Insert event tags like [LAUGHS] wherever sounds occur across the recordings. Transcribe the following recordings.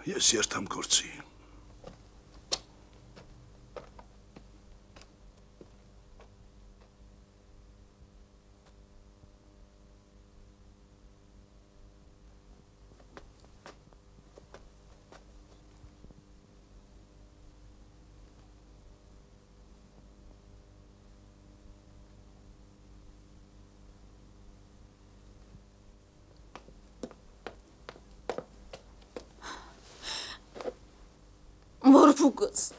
կնիկ, ես երթամ գործի։ Pugas.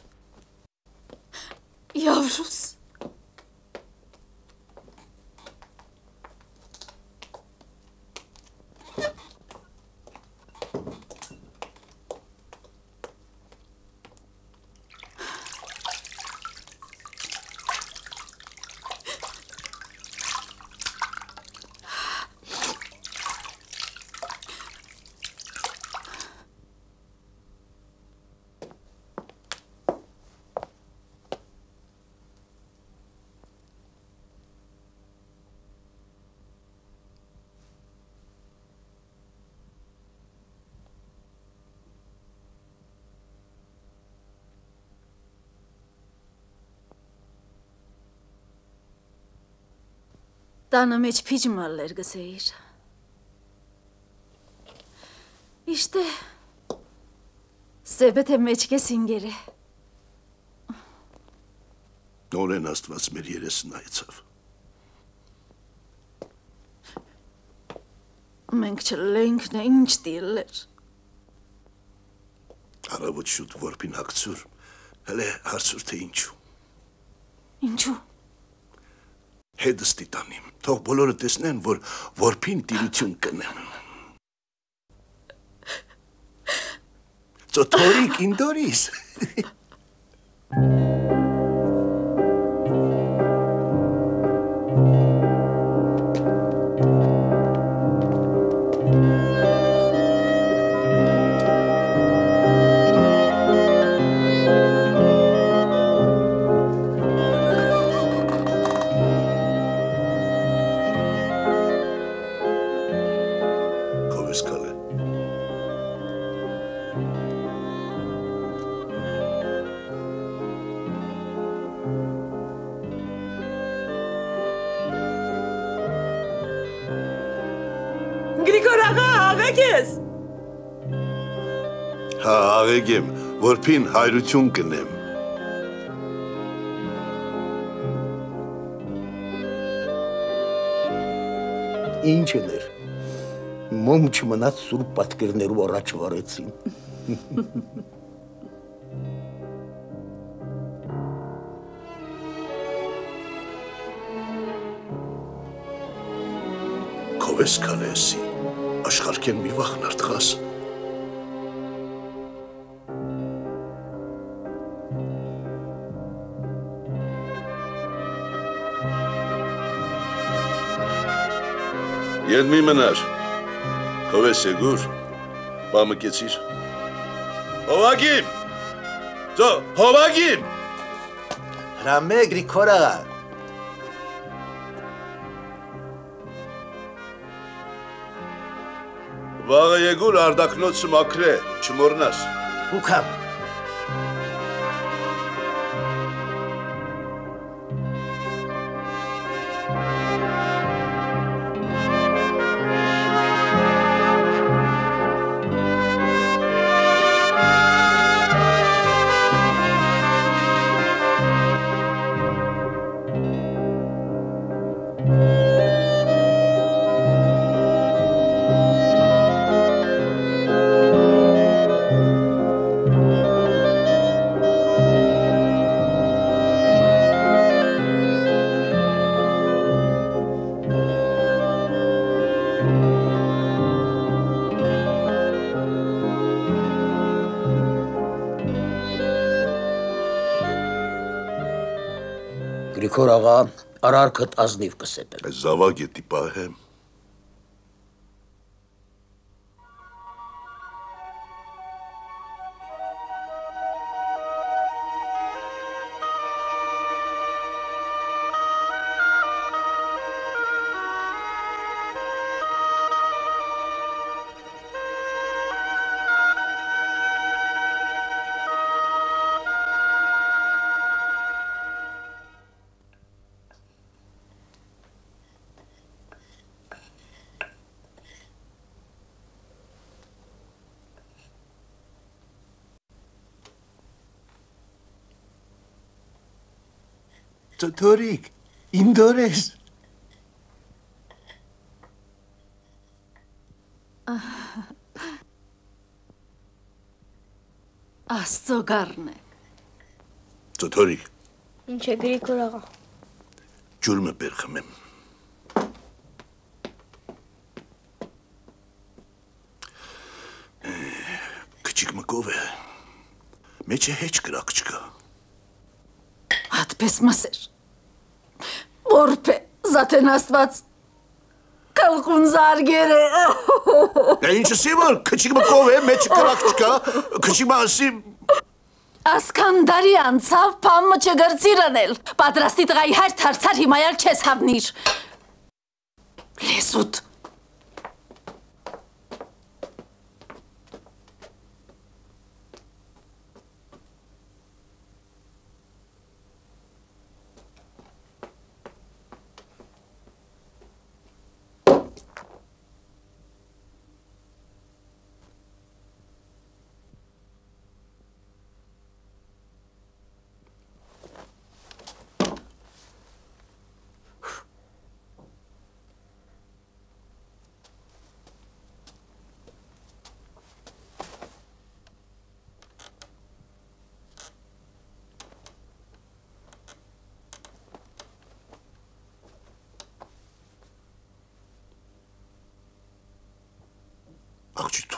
Տանը մեջ փիջ մալներ գսեիր։ İşte սեբեթե մեջկե սինգերը։ Նորեն աստված մեր երեսն այցավ։ Մենք չլենք նա ինչ դիլեր։ Առավոտ շուտ որպին հակցուր, հələ հարցուր թե ինչու։ Ինչու։ Հետս տիտանիմ, թող բոլորը տեսնեն, որ որպին տիրություն կնեմ։ Ծոթորիկ ինդորիս։ Աղեք ես։ Հա, աղեկ եմ, որպին հայրություն կնեմ։ Ինչ էներ։ Մոմ չմնաց սուրբ պատկերներով առաջ վարեցին։ Քով ես աշխարհքեն մի վախ նրդխաս։ Եդ մի մնար, քով ես եգուր, բամը կեցիր։ Հովագիմ, ծո, հովագիմ, Հրամե Գրիգոր վաղը եգուր արդակնոցը մակրե, չմորնաս։ Ուքամ։ աղա, արարքդ ազնիվ կսեպել։ Այս զավակ է տիպահեմ։ Թորիկ, իմ դորես։ Աստծո գառն է։ Թորիկ։ Ինչ է Գրիգոր աղա։ Ջուրը բեր խմեմ։ Քիչ մկով է։ Մեջը հեչ կրակ չկա։ Հատպես մասեր։ Օրփե, զաթեն Աստված կլխուն զարգեր է։ Դա դե ինչ ասի որ քչիկը կով է, մեջ կրակ չկա, քչիկը ասի Ասկան դարի անցավ, պամը չգրծիր անել, պատրաստի տղայի հարդ հարցար հիմայալ չես հավնիր։ Լեսուտ։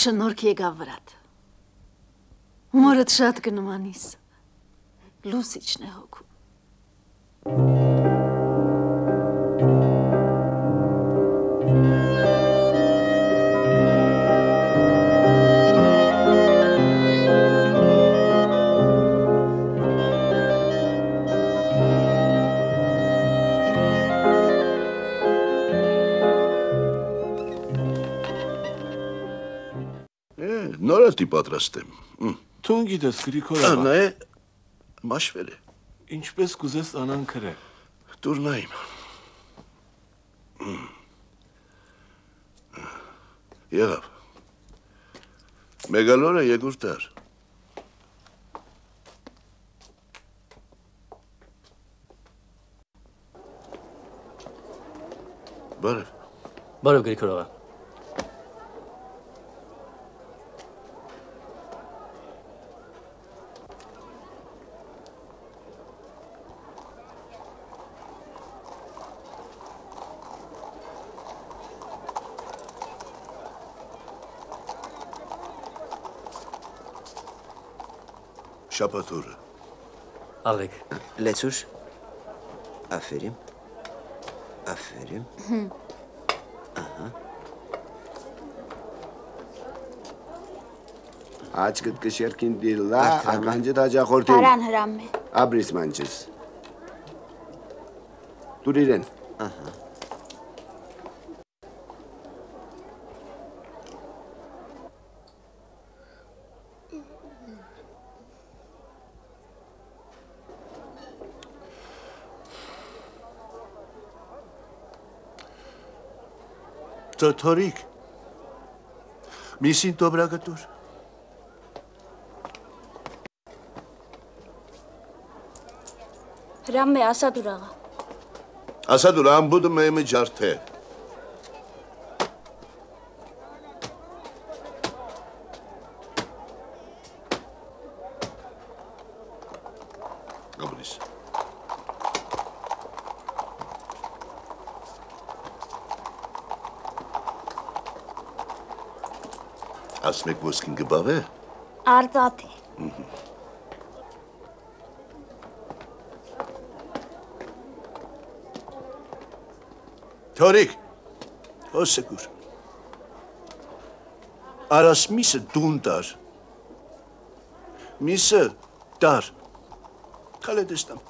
շնորք եկավ վրատ։ Հումորդ շատ գնում անիս, լուսիչն է հոգում։ պարտի պատրաստեմ։ Թուն գիտես, Գրիգոր աղա։ Նա է մաշվել է։ Ինչպես կուզես անան քրե։ Դուր նայիմ։ Եղավ։ Մեգալորը երկուր տար։ Բարև։ Բարև Գրիգոր աղա։ շապատուրը։ Ալեք։ Լեցուր։ Աֆերիմ։ Աֆերիմ։ Ահա։ Աչքդ կշերքին դիլա, ականջը դաջախորդին։ Արան հրամե։ Աբրիս մանջես։ Դուր իրեն։ Ահա։ Թորիկ։ Միսին դոբրագտուր։ Հրամ է ասա դուրաղա։ Ասա դուր ամբուդը մեմը ջարդե։ գբավ է։ Արծաթ է։ Թորիկ, հոսեկուր։ Արաս միսը դուն տար։ Միսը տար։ Քալե դեստամ։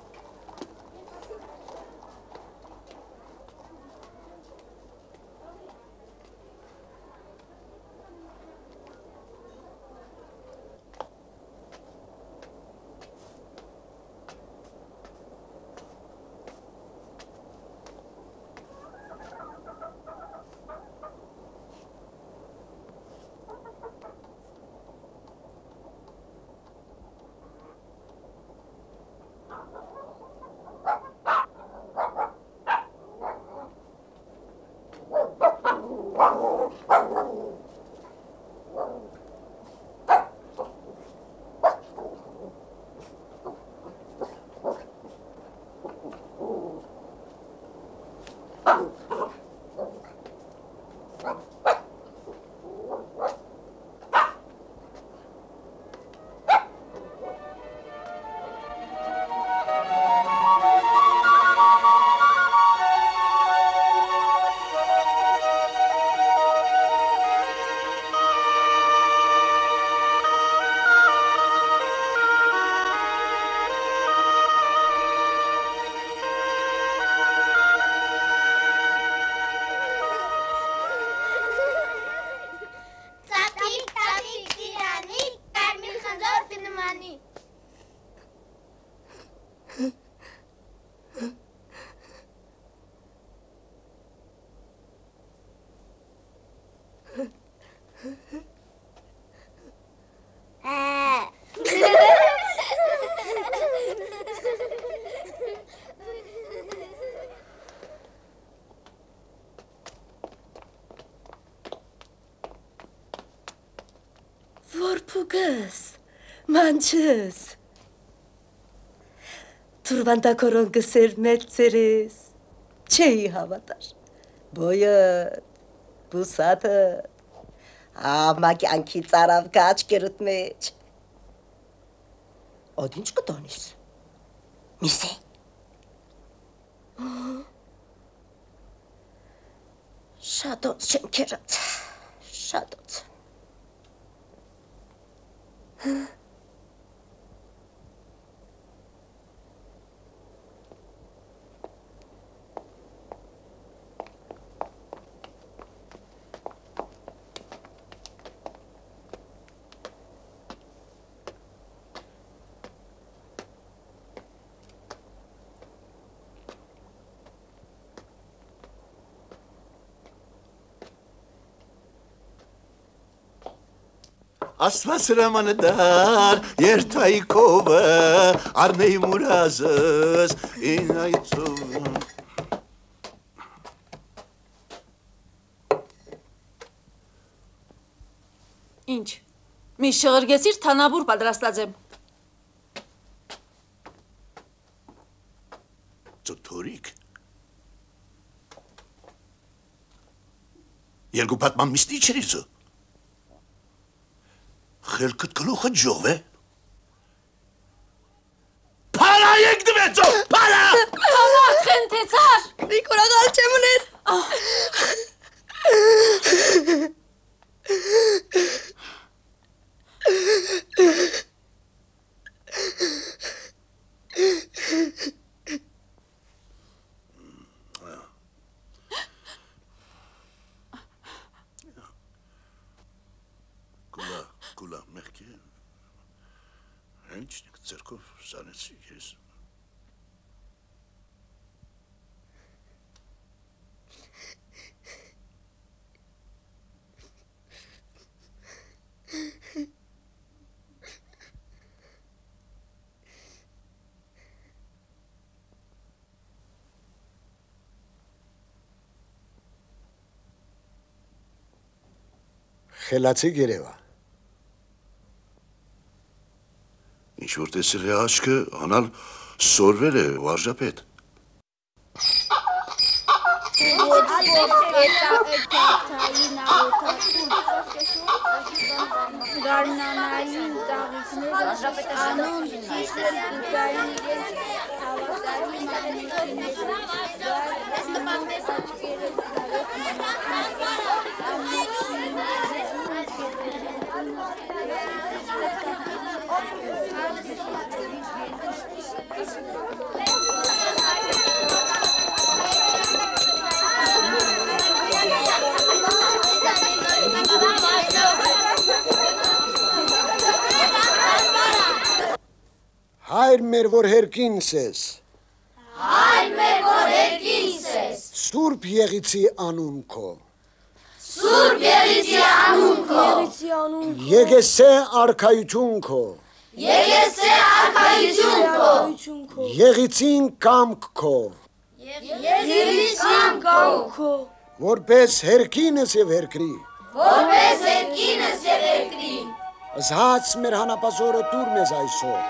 Որփուգս, մանչս։ Թուրվանդակորոն գսեր մեծ ծերես, չէի հավատար։ Բոյը, բուսատը, ամա կյանքի ծարավ կաչ կերուտ մեջ։ Ոդ ինչ կտոնիս։ Միսե։ Աստված հրամանը դար, երթայի կովը, արնեի մուրազս, ինայցով։ Ինչ։ Մի շղրգեցիր թանաբուր պատրաստած եմ։ Ծոթորիկ։ Երկու պատման միստի չրիցը։ Խելքդ գլուխը ջով է։ Փարա եկ դվեցո, փարա։ Համակ խենթեցար։ Նիկորագալ չեմ ուներ։ Կուլա, կուլա, մեղքի։ Ինչ ձերքով սանեցի ես։ Խելացի գերեվա։ Ինչ որ տեսել է աչքը, անալ սորվել է վարժապետ։ Գարնանային ծաղիկներ անում ճիշտ են ուտային իրենց հավատարիմ Հայր մեր, որ հերկինս ես։ Հայր մեր, որ հերկինս ես։ Սուրբ Եղիցի անուն քո։ Սուրբ Եղիցի անուն քո։ Եղեսե արքայություն քո։ Եկեսե արքայություն քո, Եղիցին կամք քո։ Եղիցին քո, քո Որպես հերկինս եւ հերկրի։ որպես երկինս եւ երկրի, Զհաց մեր հանապազորը դուր մեզ այսօր։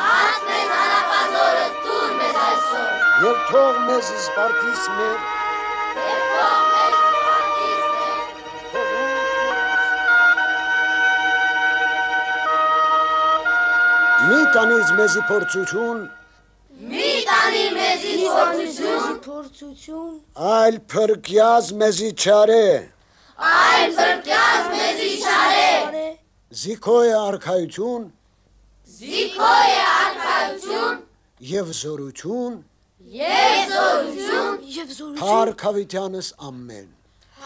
հաց մեզ հանապազորը տուր մեզ այսօր, Եվ թող մեզ սպարտիս մեր մի տանից մեզի փորձություն, մի տանի մեզի փորձություն, փորձություն այլ փրկյազ մեզի չարե։ այլ բրկյազ մեզի շարե, Զիքոյ արքայություն զիքո է արքայություն, եւ զորություն եւ զորություն, եւ զորություն Փարքավիտյանս ամեն։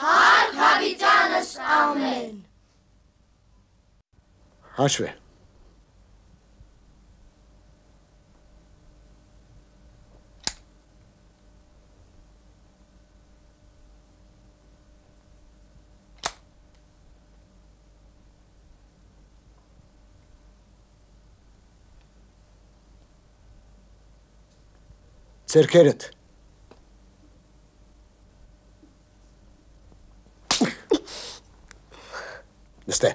հարկ հավիտյանս ամեն, Հաշվե։ Ձերքերդ Նստե։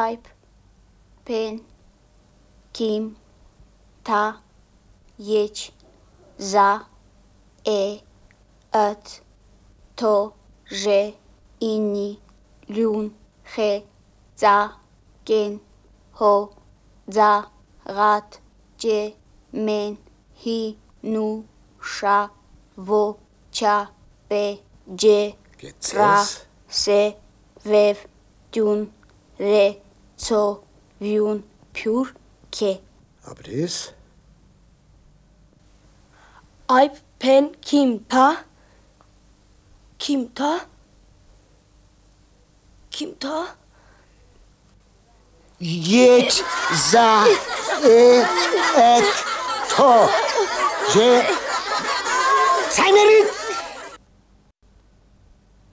Այբ Պեն Կիմ Թա Եչ Զա Է Ըտ Թո Ժե Ինի Լյուն Խե Ծա Կեն Հո Ձա Ղատ Ջե Մեն Հի Նու Շա Վո Չա Պե Ջե Ռա Գեցես։ Սե Վև Դյուն Ռե Ցո Վյուն Փյուր Քե Ապրես։ Այբ Պեն Քիմ Թա Քիմ Թա Քիմ Թա Եչ զա է էտ թո ջե Սայմերի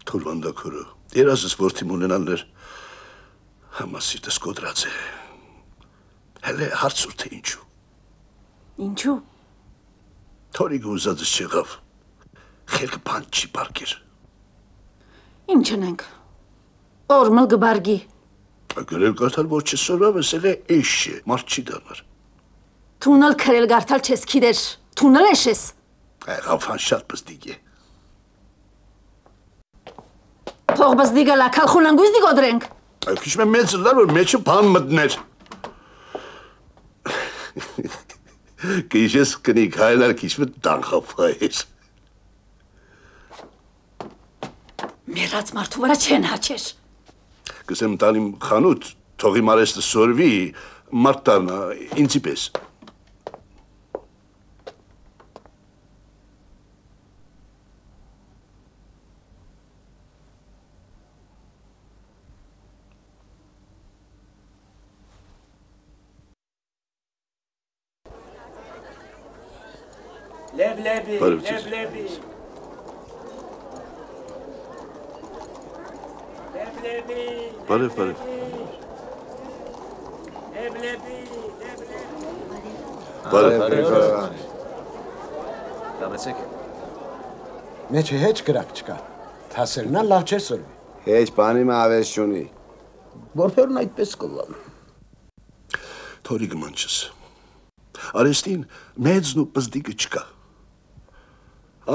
Թուրվանդակորը, երազս որդիմ ունենալներ, համասիրտս կոդրած է։ Հələ հարցուր թե ինչու։ Ինչու։ Թորիգ ուզածս չեղավ։ Խելք բան չի բարգեր։ Ինչ ունենք։ Օրմը գբարգի։ Գրել կարդալ որ չսորվա վսել է էշ է, մարդ չի դառնար։ Թունել քրել գարտալ չես քիդեր։ Թունել էշես։ Աղավան շատ բստիկ է։ Փող բզդիգա լակալ խունանգույզ դիգոդրենք։ Այ քիչ մե մեծ լար որ մեջը բան մտներ։ Կիժես կնի քայլար քիչ մե տանխափայես։ Մերած մարդու վրա չեն հաչեր։ გესემ ტალიმ ხანუთ თოგი მარეს სორვი მარტან ინციპეს. ლებ ლები ლებ Բարև Բարև, բարև։ Բարև, Լավեցեք։ Մեջը հեչ գրակ չկա։ Թասերնա լավ չէ սորվի։ Հեչ բանի մավես չունի։ Որբերն այդպես կլան։ Թորի գմանչս։ Արեստին մեծն ու պզդիկը չկա։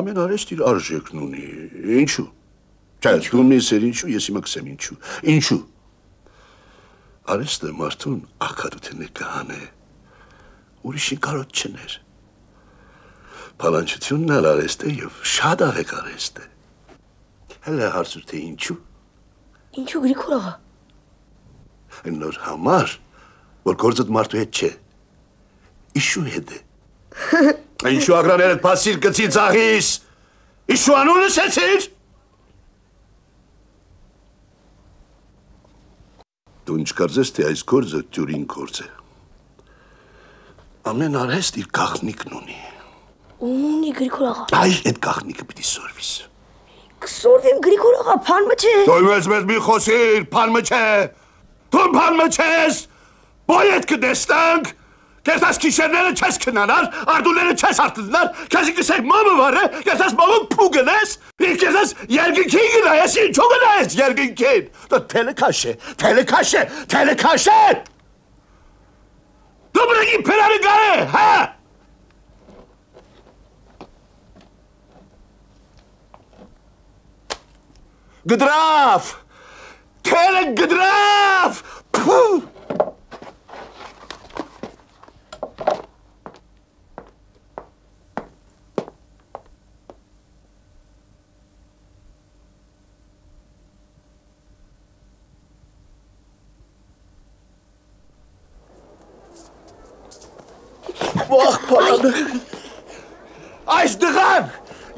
Ամեն արեստ իր արժեքն ունի։ Ինչու։ Չէ, դու միսեր ինչու, ես հիմա կսեմ ինչու։ Ինչու։ Արեստը մարդուն ակադութեն է կհանե։ Ուրիշի կարոտ չներ։ Պալանչությունն ալ արեստ է եւ շատ աղեք արեստ է։ Հələ հարցու թե ինչու։ Ինչու Գրիգոր աղա Այն նոր համար, որ գործդ մարդու հետ չէ։ Իշու հետ է։ [LAUGHS] Ինչու ագրաներդ պասիր գծի ծաղիս։ Իշու անունս հեցիր։ Դու ինչ կարծես, թե այս գործը Տյուրին գործ է։ Ամեն արհեստ իր գաղտնիքն ունի։ Ունի Գրիգոր աղա։ Այ այդ գաղտնիքը պիտի սորվիս։ Կսորվեմ Գրիգոր աղա, փանմը չէ։ Դու մեզ մեզ մի խոսիր, փալմը չէ։ Դու փալմը չես։ Բայետ կդեստանք։ Gesas kischerlere çes kınalar, ardulere çes artınlar, kesikli sey mamı var he, gesas mamı pugenes, ilk gesas yergin keyin gıdayesi, çok gıdayes yergin keyin. Da teli kaşı, teli kaşı, teli kaşı! Da bırak imperarı gari, ha! Gıdraf! Tele gıdraf! Puh! Պարանը։ Այս դղան,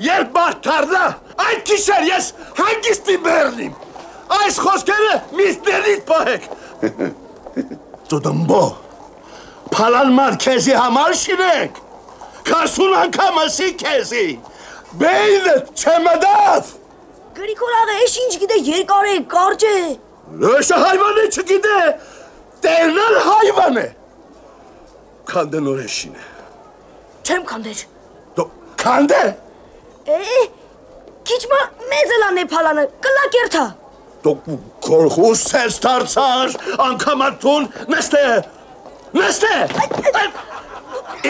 երբ մարդ թարնա, այդ կիշեր ես հանգիստի մերնիմ։ Այս խոսքերը միսներից պահեք։ Ծոդմբո, պալան մար քեզի համար շինեք, կասուն անգամ ասի քեզի, բեյնը չեմդավ։ Գրիգոր աղա, էշ ինչ գիտե երկար է, կարճ է։ Ըշը հայվան է չգիտե, տերնալ հայվան է։ Քանդը նորեշին է։ Չեմ քանդեր։ Դու քանդե։ Է, քիչ մա մեզելան է փալանը, կլակերթա։ Դու կորխուս ես դարձար, անգամատուն, նստե, նստե,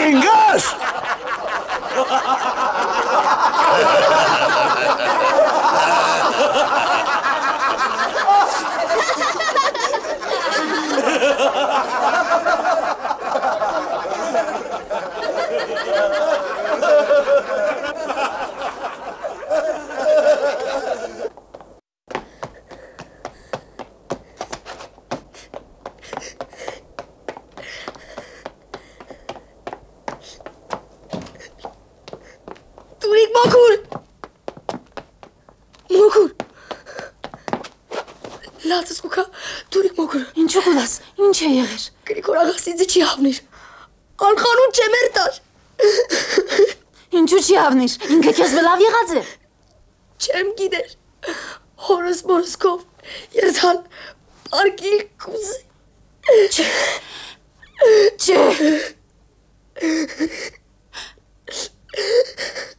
ինգաս։ Տուրիկ [LAUGHS] մաքուր։ Մաքուր։ Լացս կուքա, տուրիկ մաքուր։ Ինչու գուլաս, ինչ է եղեր։ Գրիգոր աղա սիձը չի հավնիր։ Անխանուն չեմ երտար։ Ինչու չի հավնիր, ինքը քեզ բլավ եղած է։ Չեմ գիտեր։ Հորս մորսկով երթալ պարկի կուզ։ Չէ։ Բարի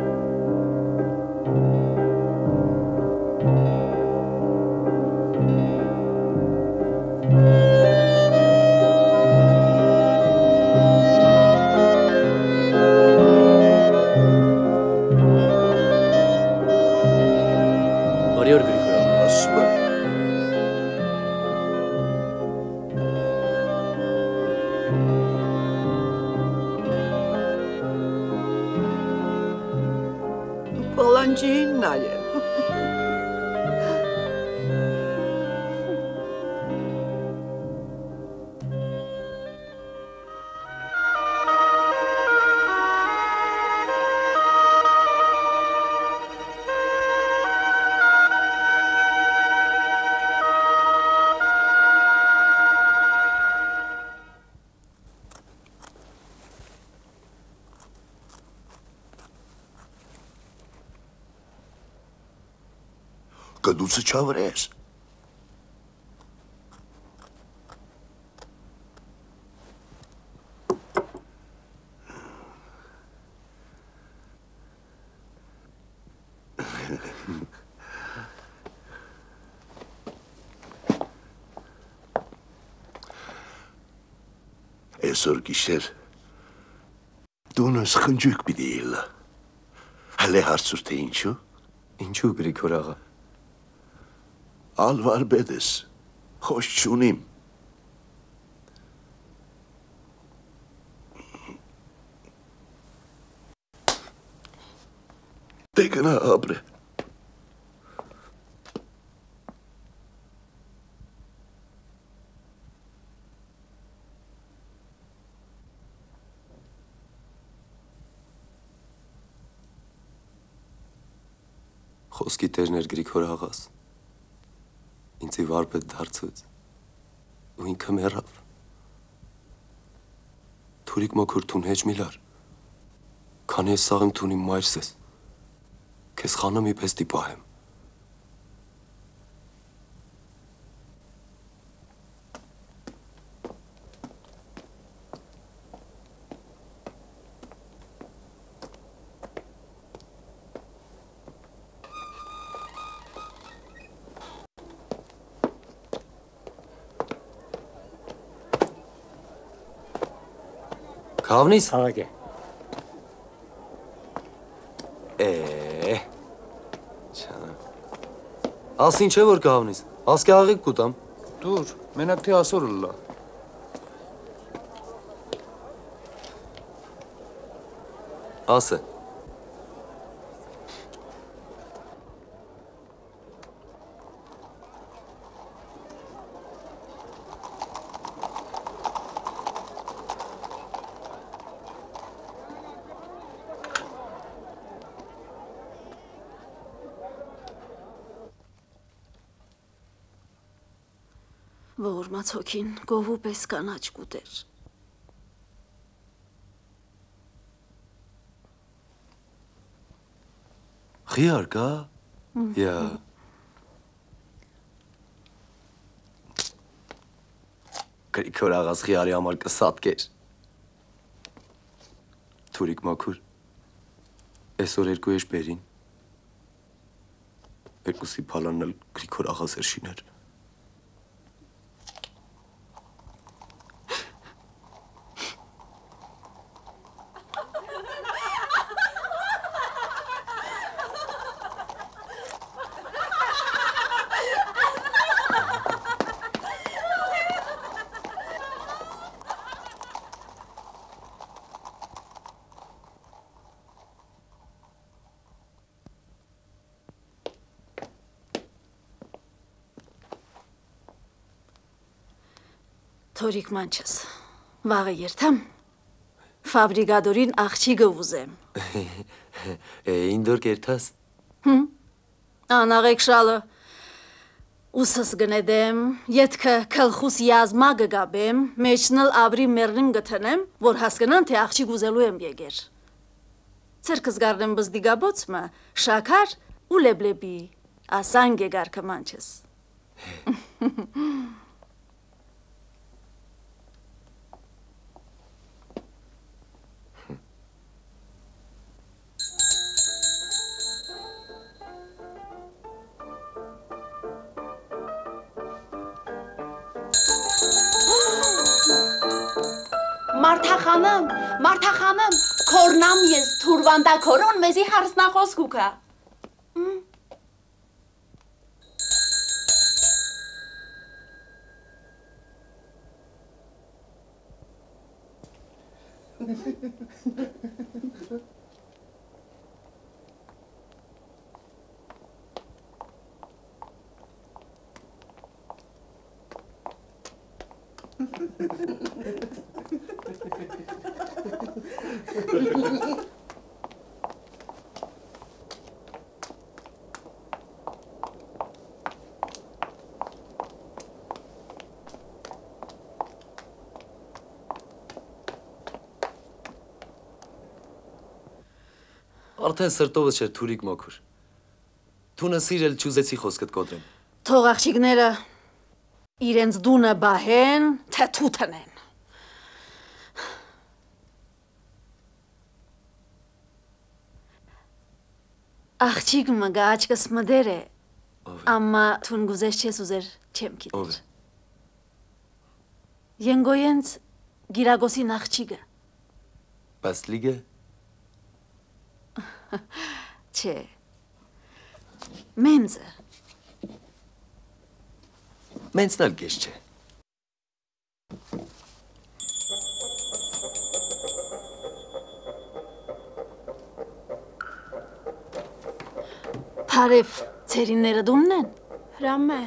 Պալանջին նայե։ կդուցը չավրես։ Այսօր գիշեր դունս խնջույք պիտի ելա։ Հələ հարցուր թե ինչու։ Ինչու Գրիգոր աղա ալվարբեդ ես, խոշ չունիմ։ Դե գնա ապրե։ Խոսքի տերներ գրիք հորաղաս։ Ինձի վարպետ դարձուց։ Ու ինքը մեռավ։ Թուրիկ մոքուր թուն հեչ միլար։ Քանի ես սաղեմ թունի մայրս ես։ Քեզ խանը մի պես դիպահեմ։ Քավնիս Հավաք է։ Է։ Չանա։ Ասին չէ որ կհավնիս։ Ասկե աղիկ կուտամ։ Դուր, մենակ թե ասոր լա։ Ասը։ Ողորմած հոգին գովու պես կանաչ կուտեր։ Խիար կա։ Յա։ Գրիգոր աղաս խիարի համար կսատկեր։ Թուրիկ մաքուր։ Այսօր երկու էջ բերին։ Երկուսի փալանն էլ Գրիգոր աղաս էր շիներ։ Թորիկ մանչս։ Վաղը երթամ։ Ֆաբրիգադորին աղջիկը ուզեմ։ [LAUGHS] ինդոր կերտաս։ Անաղեք շալը։ Ուսս գնեդեմ, ետքը քլխուս յազմա գգաբեմ, մեջնալ աբրի մերնին գտնեմ, որ հասկանան թե աղջիկ ուզելու եմ եկեր։ Ցերկս գարդեմ բզդիգաբոցմը, շաքար ու լեբլեբի, ասան գեգար կմանչս։ Մարտախանım, [LAUGHS] թուրվանդա քորոն մեզի հարսնախոս կուքա։ Արդեն սրտովս չէր թուրիկ մոքուր։ Թունը սիրել ճուզեցի խոսքդ կոտրեմ։ Թող աղջիկները իրենց դունը բահեն, թե թութնեն։ Աղջիկ մգա աչքս մդեր է, ամմա թուն գուզես չես ուզեր չեմ կիտեր։ Ենգոյենց գիրագոսին աղջիկը, Բայց լիգը [LAUGHS] չէ, մենձը, մենցն էլ գեշ չէ։ Փարև ցերինները դումն են։ Հրամե։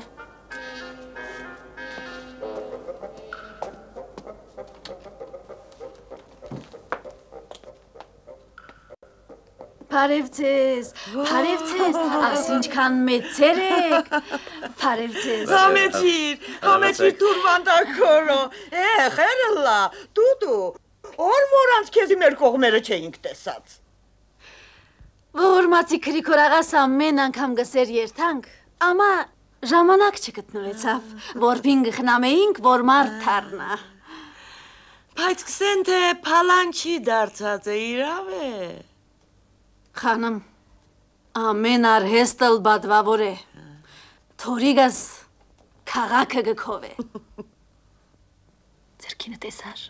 Բարև ձեզ, բարև ձեզ, աս ինչքան մեծեր եք, բարև ձեզ։ համեցիր Թուրվանդա քորո։ Է, խերլա, դուդու։ Օր մորանց քեզի մեր կողմերը չէինք տեսած։ Ողորմացի քրիկոր աղաս ամեն անգամ գսեր երթանք, ամա ժամանակ չգտնվեցավ, որբին գխնամեինք, որ մարդ թարնա։ Բայց կսեն թե փալանչի դարձած է իրավ է։ Խանım, ամեն արհեստլ բադվավոր է։ Թորիգաս քաղաքը գքով է։ [LAUGHS] Ձերքինը տեսար։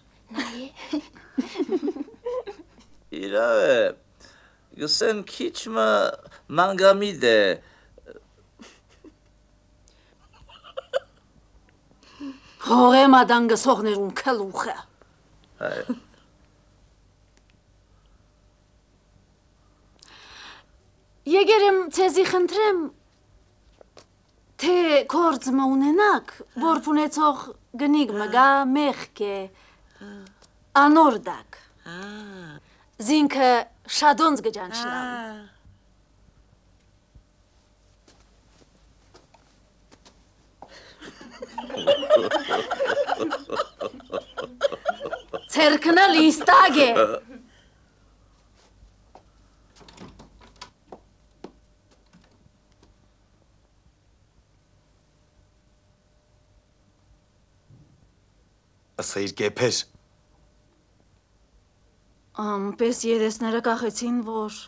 իրավ է գսեն քիչմը մանգամիդ է Հողե մադան գսողներուն քլուխը։ հայ Եգերեմ ցեզի խնդրեմ թե կորձ մը ունենակ, որ փունեցող գնիգ մգա մեղք է անորդակ։ Զինքը շադոնց գջանչնա։ [LAUGHS] Ցերկնը լիստագ է։ Ասա իր գեփեր։ Ամպես երեսները կախեցին, որ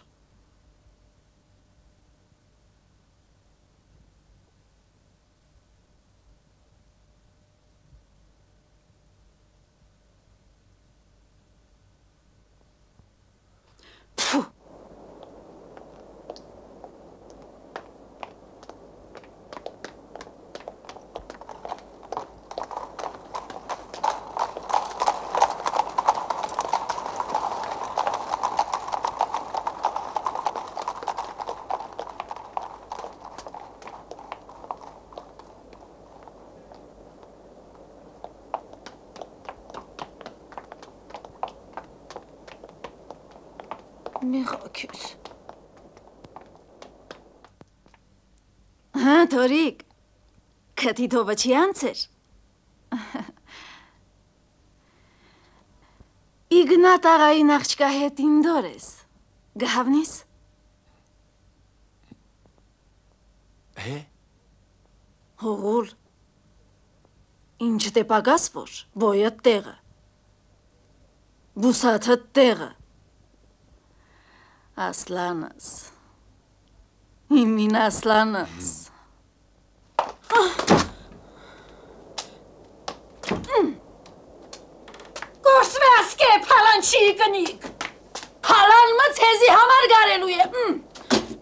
Փու Մեղաքյուս։ Հա, Թորիկ։ Քթիթովը չի անցեր։ [LAUGHS] Իգնատ աղայի աղջկա հետ ինդոր ես։ Գհավնիս։ Հե։ Հողուլ։ Ինչ դե պագաս որ, բոյը տեղը։ Բուսաթը տեղը։ Ասլանս։ Իմին ասլանս։ փալանչի կնիկ։ Փալալմը ցեզի համար գարելու է։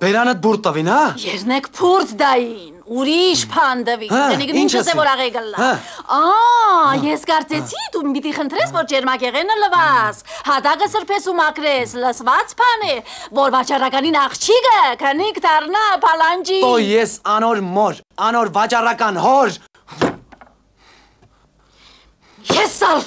Բերանդ բուրտ տվին, հա։ Երնեք փուրդ դային, ուրիշ փանդվի։ Հա, Դենիգ ինչ ինչս է որ աղեգլա։ Հա։ Ա, ես կարծեցի դու պիտի խնդրես որ ջերմակեղենը լվաս։ Հադագը սրբես ու մակրես, լսված բան է, որ վաճառականին աղջիկը քնիկ դառնա փալանջի։ Տո ես անոր մոր, անոր վաճառական հոր։ Ես ալ։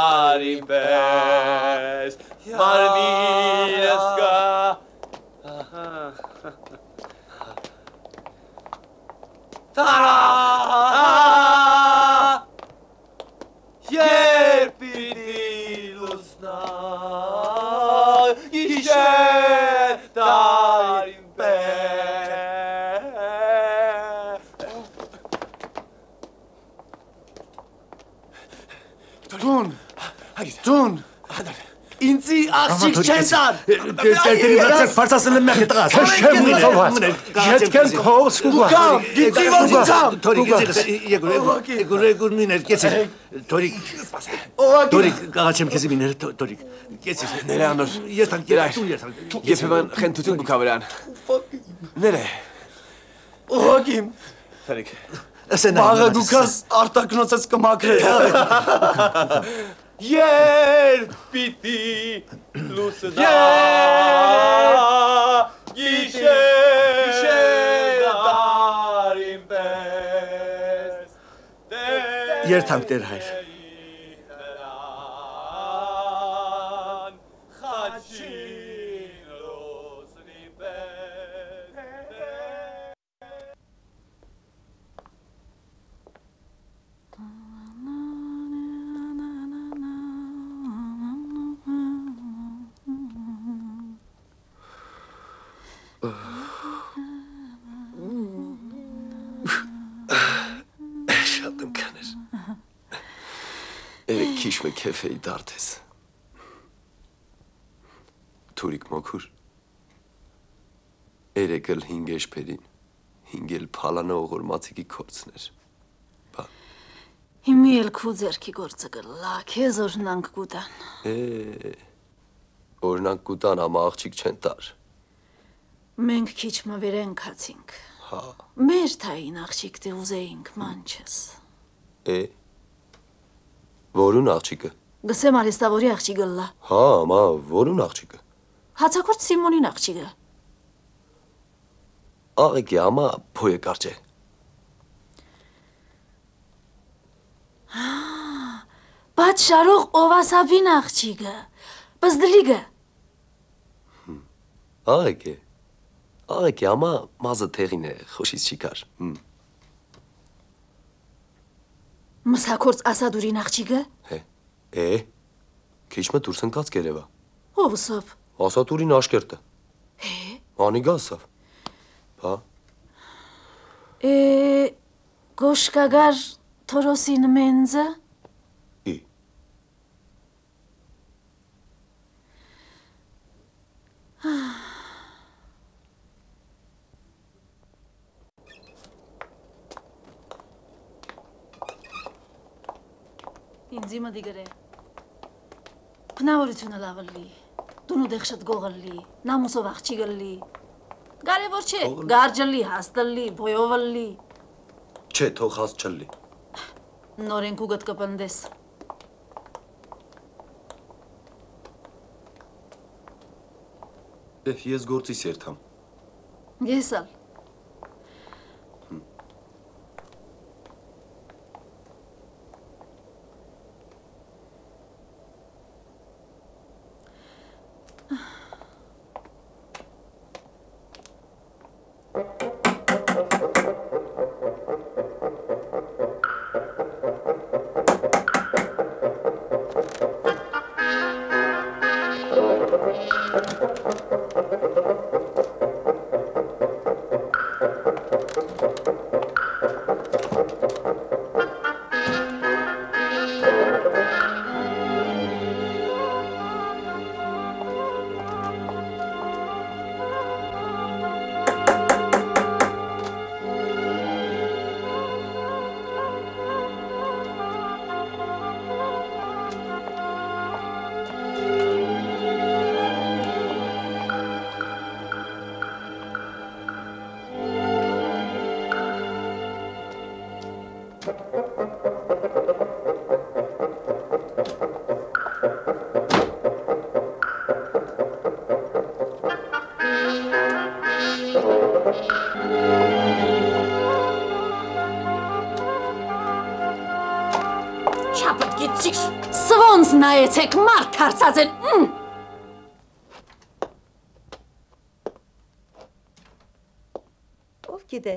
քարին պես Մարմինս կա Տարա Երբ պիտի լուսնա Իշեր տարին պես Տուն։ Տուն։ ինձի աղջիկ Համա, չեն տար։ Դերդերի վրա ծեր բարձասել եմ մեղի տղաս։ Քշեմ ուզով։ Յետքեն քողս կուգա։ Ուկամ, գիծի ված իցամ։ Թորի գիծի եգուր եգուր եգուր միներ կեցի։ Թորի Թորի կաղաչեմ քեզի միներ թորի։ Կեցի։ Ները անոր։ Երթան Երայ։ դու երթան։ Եփեվան խենթություն կուքա վրան։ Ները։ Ուղակիմ։ Թարիկ։ Ասեն Բաղը դուքաս արտակնոցս կմաքրել։ Եր պիտի լուսնա գիշեր դարին պես Երթանք դեր հայր։ Քեֆեի դարթես։ Թուրիկ մոքուր։ Երը գլ հինգեշ պերին։ Հինգել փալանը օղորմացիկի կորցներ։ Հիմի էլ քու ձերքի գործը գլա, քեզ օրնանք կուտան։ Է օրնանք կուտան ամա աղջիկ չեն տար։ Մենք քիչ մը վերեն քացինք։ Հա։ Մեր թային աղջիկ դե ուզեինք մանչես։ Է Որուն աղջիկը։ Գսեմ արիստավորի աղջիկ գլա։ Հա, ամա որուն աղջիկը։ Հացակորտ Սիմոնին աղջիկը։ Աղեկի ամա փոյը կարճե։ Բաց շարող օվասաբին աղջիկը։ Բզդլիգը։ Աղեկի։ Աղեկի ամա մազը թեղին է, խոշից չի կար։ Հմ, Մսակորց ասադուրին աղջիկը։ Հե։ Է։ Քիչ մը դուրս ընկած կերևա։ Ովսով։ Ասատուրին աշկերտը։ Հե։ Անիգասավ։ Բա։ Է գոշկագար Թորոսին մենզը։ Ի։ Ինձ իմը դիգրե։ Փնավորությունը լավլի։ Դունու դեղշտ գողլի, նամուսով աղջի գլի։ Կարևոր չէ, գարջլի, հաստլի, բոյովլի։ Չէ, թող հաս չլի։ Նորենքու գտ կպնդես։ ես գործիս երթամ։ Ես ալ։ Նայեցեք մարդ հարցած են։ Ով գիտե։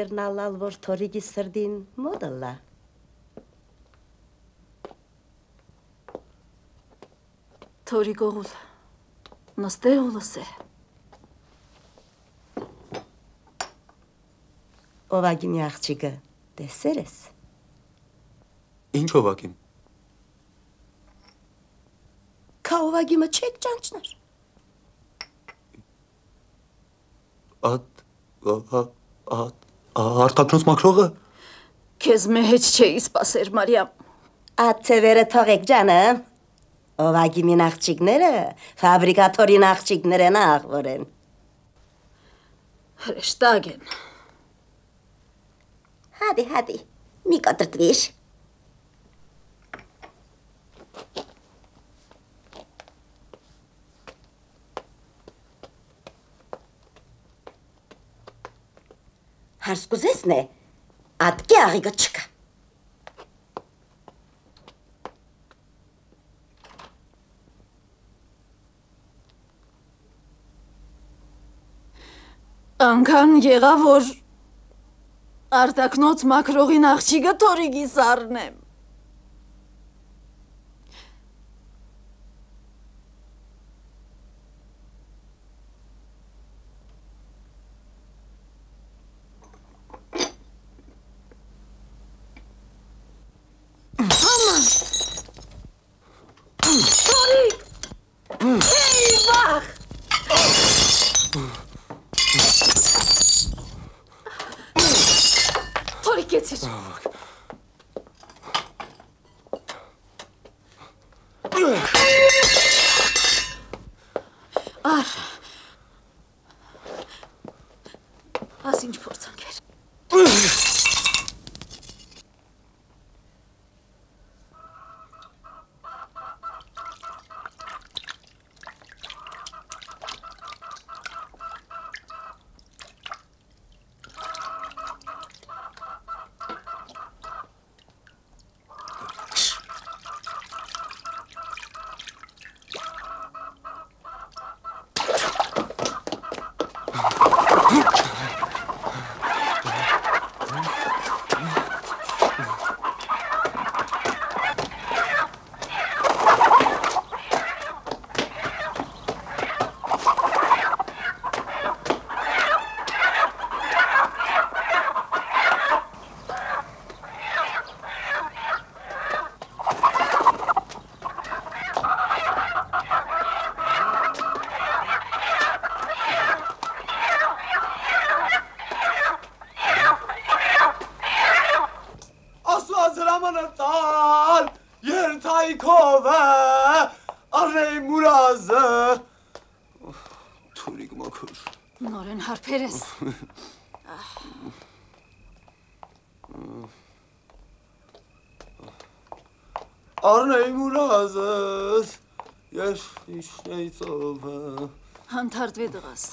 Գրնալալ որ թորիգի սրդին մոդալա։ Թորի գողուլ։ Նստե ու լսե։ Ովագի մի աղջիկը տեսեր ես։ Ինչ ովակիմ։ ծրագիմը չեք ճանչներ։ Ադ, ադ, արտակնոց մակրողը։ Կեզ մե հեջ չէի սպասեր, Մարիամ։ Ադ ծևերը թողեք ճանը, Ովագի մին աղջիկները, ֆաբրիկատորին աղջիկներ են աղվորեն։ Հրեշտակ են։ Հադի, հադի, մի կոտրտվիր։ Thank you. Կուզեսն է, ատկի աղիգը չկա։ Անկան եղավ որ արտակնոց մակրողին աղջիկը թորիգի սառնեմ։ արեի մուրազը։ Թուրիկ մաքուր։ Նորեն հարբեր ես։ Արնեի մուրազս, ես իշնեի ծովը։ Հանդարտվի դղաս։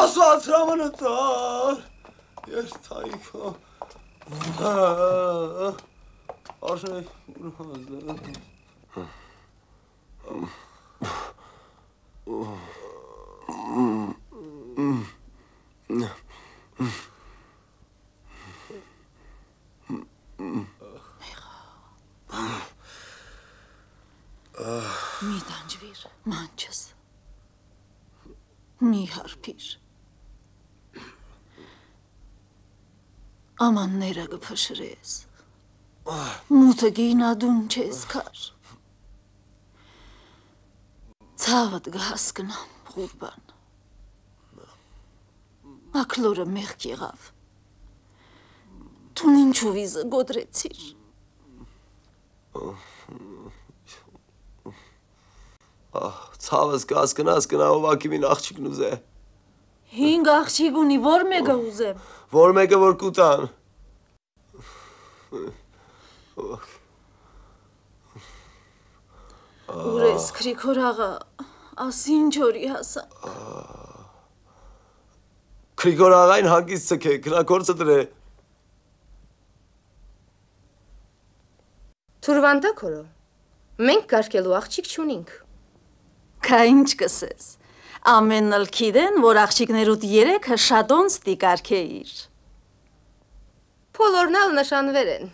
Աստված հրամանը տալ, երթայքով է, արեի մուրազը։ Մի տանջվիր, մանչս։ Մի հարբիր։ Ամանները կփշրես։ Մութը գինադուն չես կար։ Ցավդ գհասկնամ, ղուրբան։ Ակլորը մեղք եղավ։ Տուն ինչու վիզը գոդրեցիր։ Ահ, ցավս կաս գնաս գնա ովակիմին աղջիկն ուզե։ Հինգ աղջիկ ունի, որ մեկը ուզեմ։ Որ մեկը որ կուտան։ Ուրես քրիքոր աղա, ասին չորի հասա։ Գրիգոր աղային հագից ցկե, քրակորցը դրե։ Թուրվանդա քորո։ Մենք կարկելու աղջիկ չունենք։ Քա ինչ կսես։ Ամենն ալ գիտեն, որ աղջիկներուդ երեքը շատոնց դիկարկեիր։ Փոլորնալ նշանվեր են։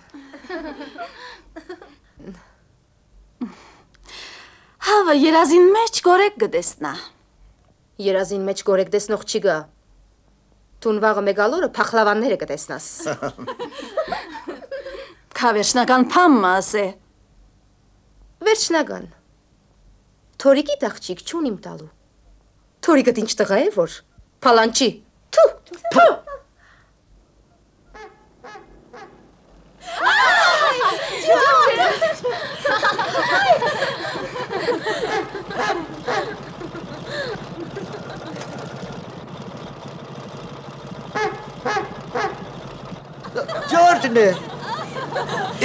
Հավը երազին մեջ գորեկ գտեսնա։ Երազին մեջ գորեկ տեսնող չի գա։ Տուն վաղը մեգալորը փախլավանները կտեսնաս։ Քավերշնական փամը ասե։ Վերջնական։ Թորիկի տաղճիկ չունիմ տալու։ Թորիկը ինչ տղա է որ։ Փալանչի։ Թու, թու։ Ջորջն է։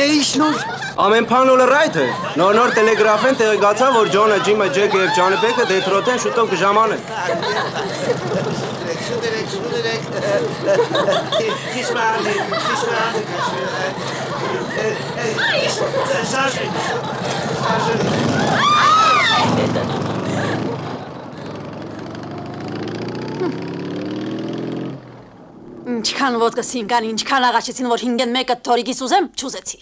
Էիշնուր։ Ամեն փանոլը ռայթ է։ Նոր նոր տելեգրաֆեն տեղեկացա, որ Ջոնը, Ջիմը, Ջեկը եւ Ջանը Բեկը Դեթրոթ են շուտով կժամանեն։ Ինչքան ոդկս հինգան, ինչքան աղաչեցին, որ հինգեն մեկը թորիգիս ուզեմ, չուզեցի։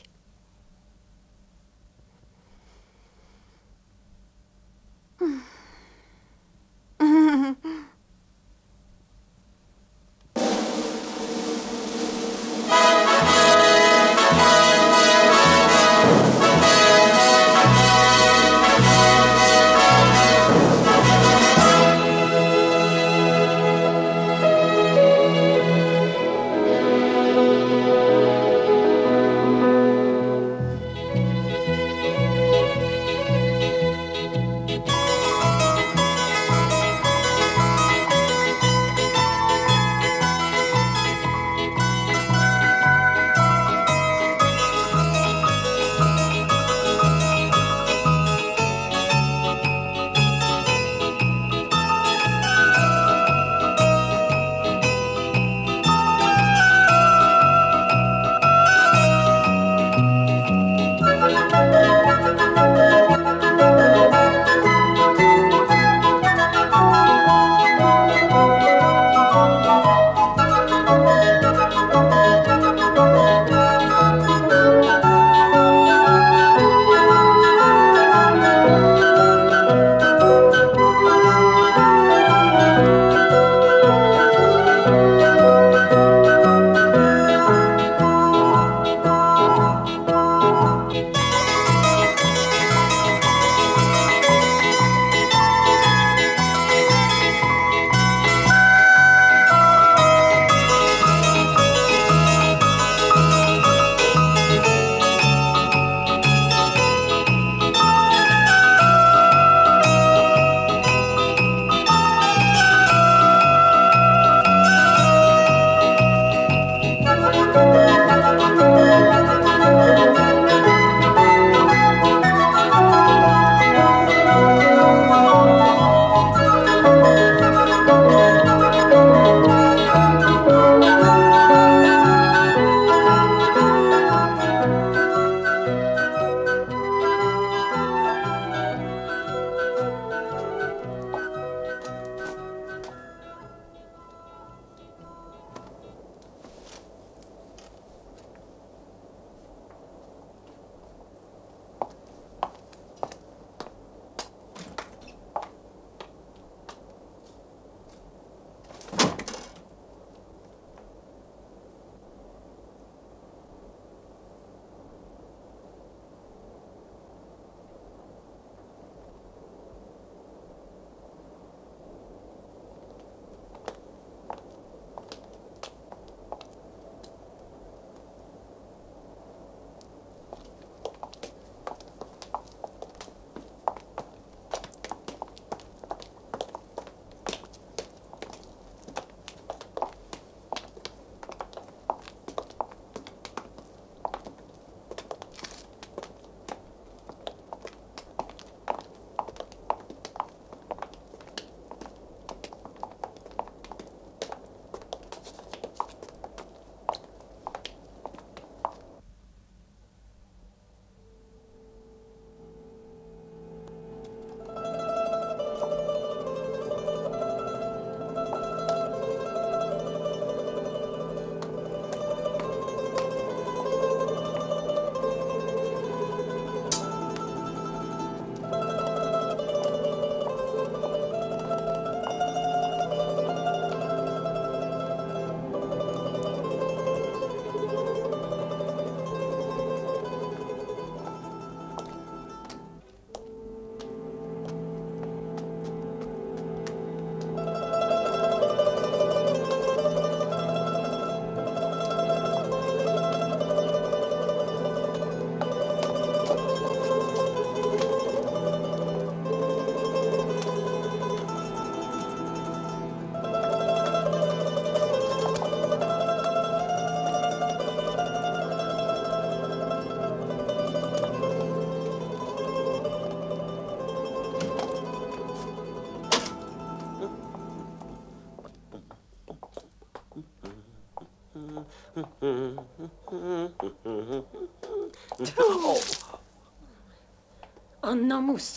Աննամուս։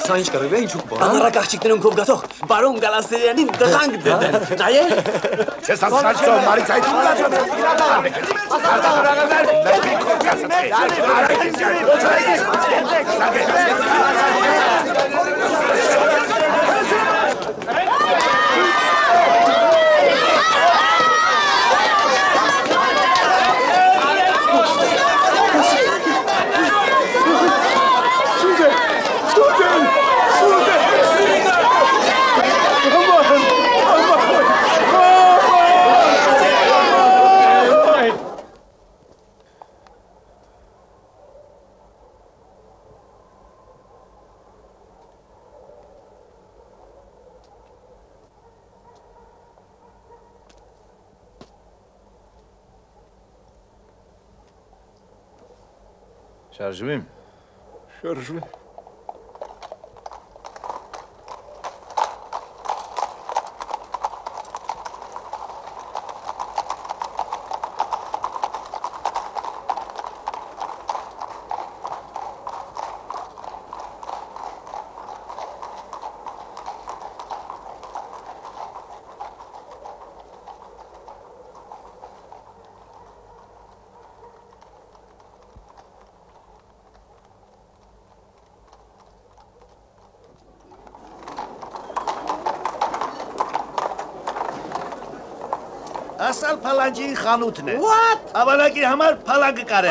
Սա ինչ կռիվ է, ինչու բան։ Անառակ աղջիկներուն քով գաթող, բարոն Գալաստերյանին դղանք դեն։ Նայե։ Չես ասացո, Մարից այդ Allah'ım. Şarjı mıyım? Şarjlı. Փալանջի խանութն է։ What? Ավանակի համար փալանգը կարե։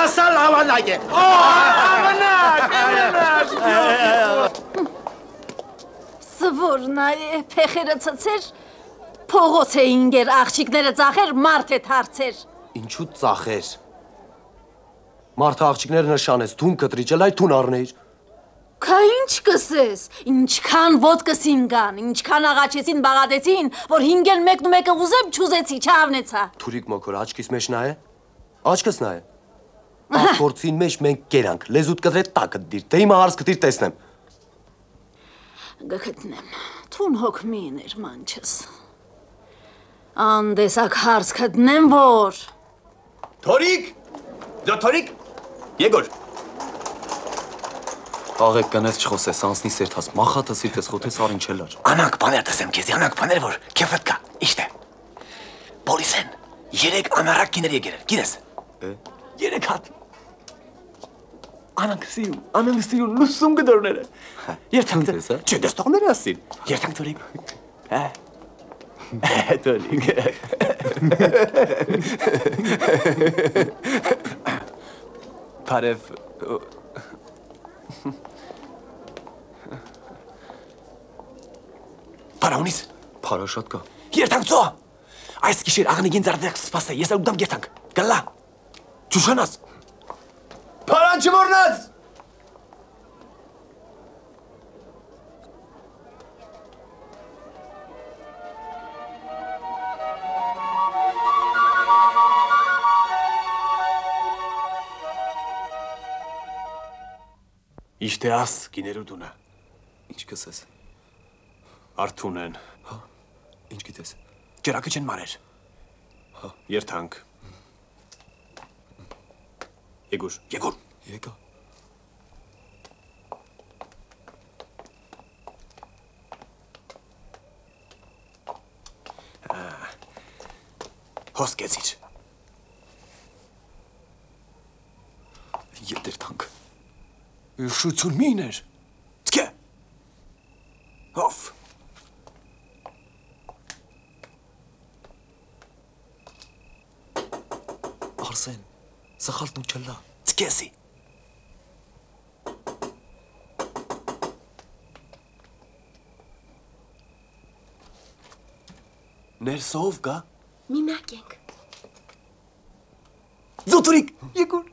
Ասալ ավանակ է։ Ավանակ, ավանակ։ Սվորն է փեխերը ցցեր փողոց է ինգեր աղջիկները ծախեր մարդ է թարցեր Ինչու ծախեր։ Մարդը աղջիկները նշանես, թուն կտրիճ, էլ այդ թուն առնեիր։ կսես, ինչքան ոդկսին կան, ինչքան աղաչեցին, բաղադեցին, որ հինգեն մեկն ու մեկը ուզեմ չուզեցի, չավնեցա։ Թուրիկ մոքոր աչքիս մեջ նայե։ Աչքս նայե։ Աղբորցին մեջ մենք կերանք, լեզուտ կտրե տակը դիր, դե հիմա հարց կտիր տեսնեմ։ Գգտնեմ, թուն հոգ միներ մանչս։ Անդեսակ հարց կտնեմ, որ Թորիկ։ Դո Թորիկ։ Եգոր։ Տաղեկ կնես չխոսես, անցնի սերտաս, մախատը սիրտես խոթես արին չելար։ Անակ բաներ տեսեմ քեզի, անակ բաներ որ քեֆդ կա։ Իշտ է։ Պոլիսեն, երեք անարակ կիներ եկերել, գիտես։ Է։ Երեք հատ։ Անանք սիրում, անանք սիրում լուսում գդորները։ հա։ Երթանք դես։ Չէ, դες տողները ասին։ Երթանք դորիկ։ Հա։, հա Դորիկ։ Բարև Պարաունիս։ Փարա շատ կա։ Երթանք ծո։ Այս գիշեր աղնիկին ծարդեք սպասե, ես ուտամ երթանք։ Գլա։ Ճուշանաս։ Պարան չմորնած։ Իշտե աս գիներու դունը։ Ինչ կսես։ Արթուն են։ Հա։ Ինչ գիտես։ Ջրակը չեն մարեր։ Հա։ Երթանք։ Եգուր, Եգուր։ Եկա։ Հոսկեցիր։ Ետերթանք։ Ուշություն միներ։ Ցկե։ չլա։ Ցկեսի։ Ներսով գա։ Միմակ ենք։ Զոտրիկ, Եգուր։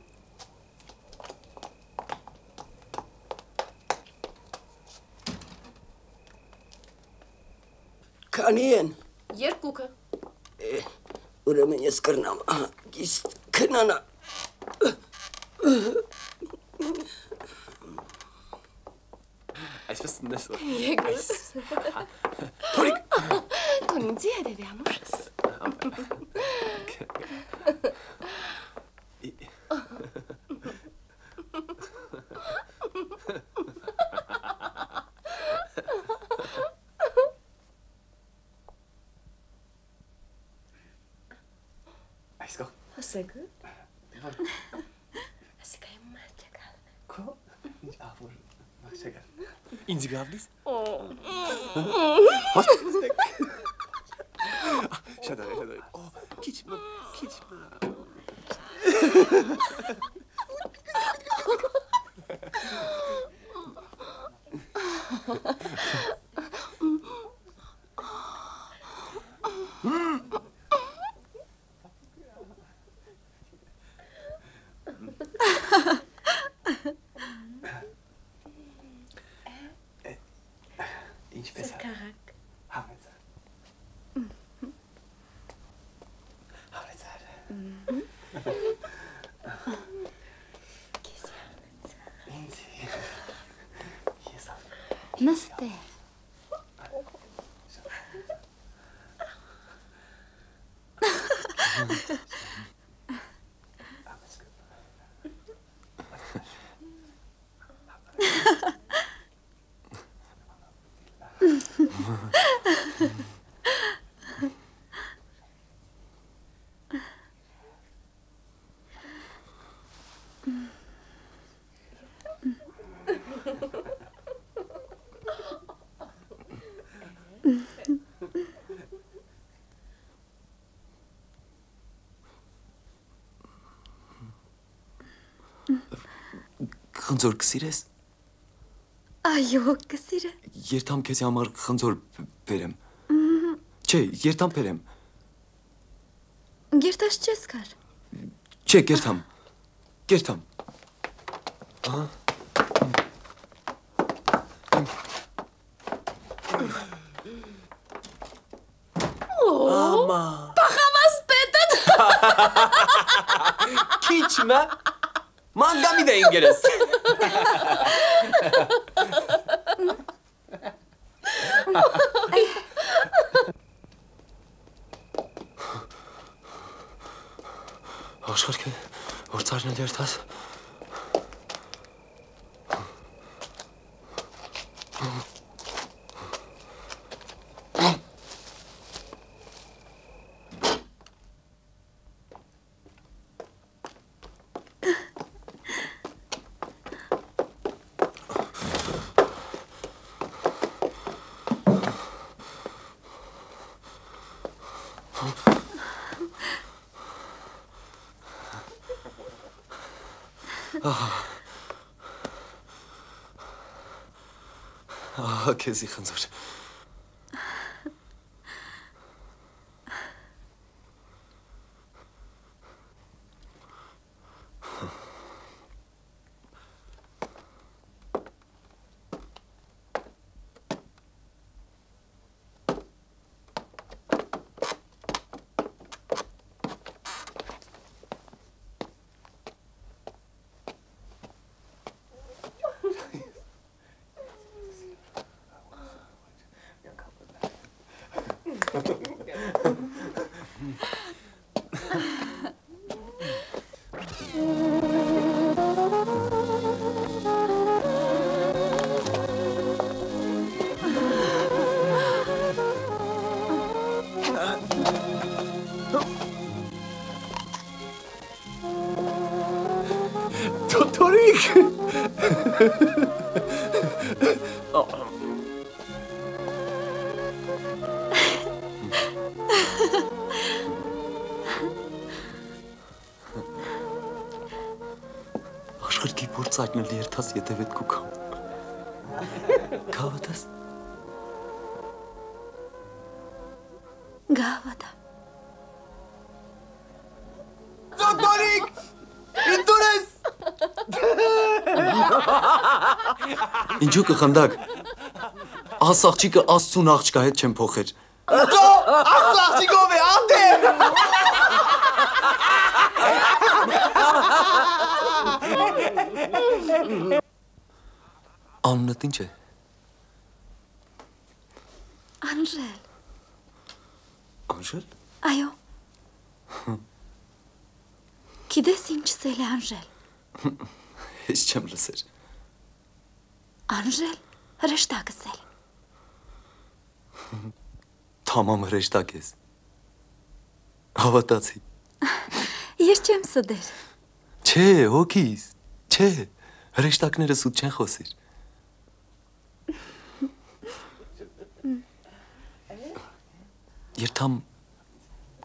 Քանի են։ Երկուքը։ Է, Ուրեմն ես կրնամ ահա, գիստ քնանա։ Այսպես նեսո։ Եկես։ Թորիկ։ Դու ինձ հետևի անուշս։ ինչ ավոր մաչակա։ Ինձ գավլիս։ Հոստեք։ Շադա, շադա։ Օ, քիչմա, քիչմա։ Ինչպես է։ Կարակ։ Համեցար։ Համեցար։ Ինձ։ Ես ավ։ Նստե։ Խնձոր կսիրես։ Այո, կսիրը։ Երթամ քեզ համար խնձոր բերեմ։ Չէ, երթամ բերեմ։ Գերտաշ չես կար։ Չէ, գերթամ։ Գերթամ։ Ահա։ Ամա։ Պախամաս պետդ։ Քիչմա։ Մանգամի դե ինգերես։ Աշխարհը որ ծառնել երթաս։ Ահա քեզի խնձոր։ Ինչու կխնդակ։ Աս աղջիկը աստծուն աղջկա հետ չեմ փոխեր։ Դո, ախ աղջիկով է, անդե։ Անունդ ինչ է։ Անժել, Անժել։ այո։ Գիտես ինչ սել է Անժել։ Ես չեմ լսեր։ Անժել, հրեշտակս էլ։ Թամամ հրեշտակ ես։ Հավատացի։ Ես չեմ սդեր։ Չէ, հոգիս։ Չէ, հրեշտակները սուտ չեն խոսիր։ Երթամ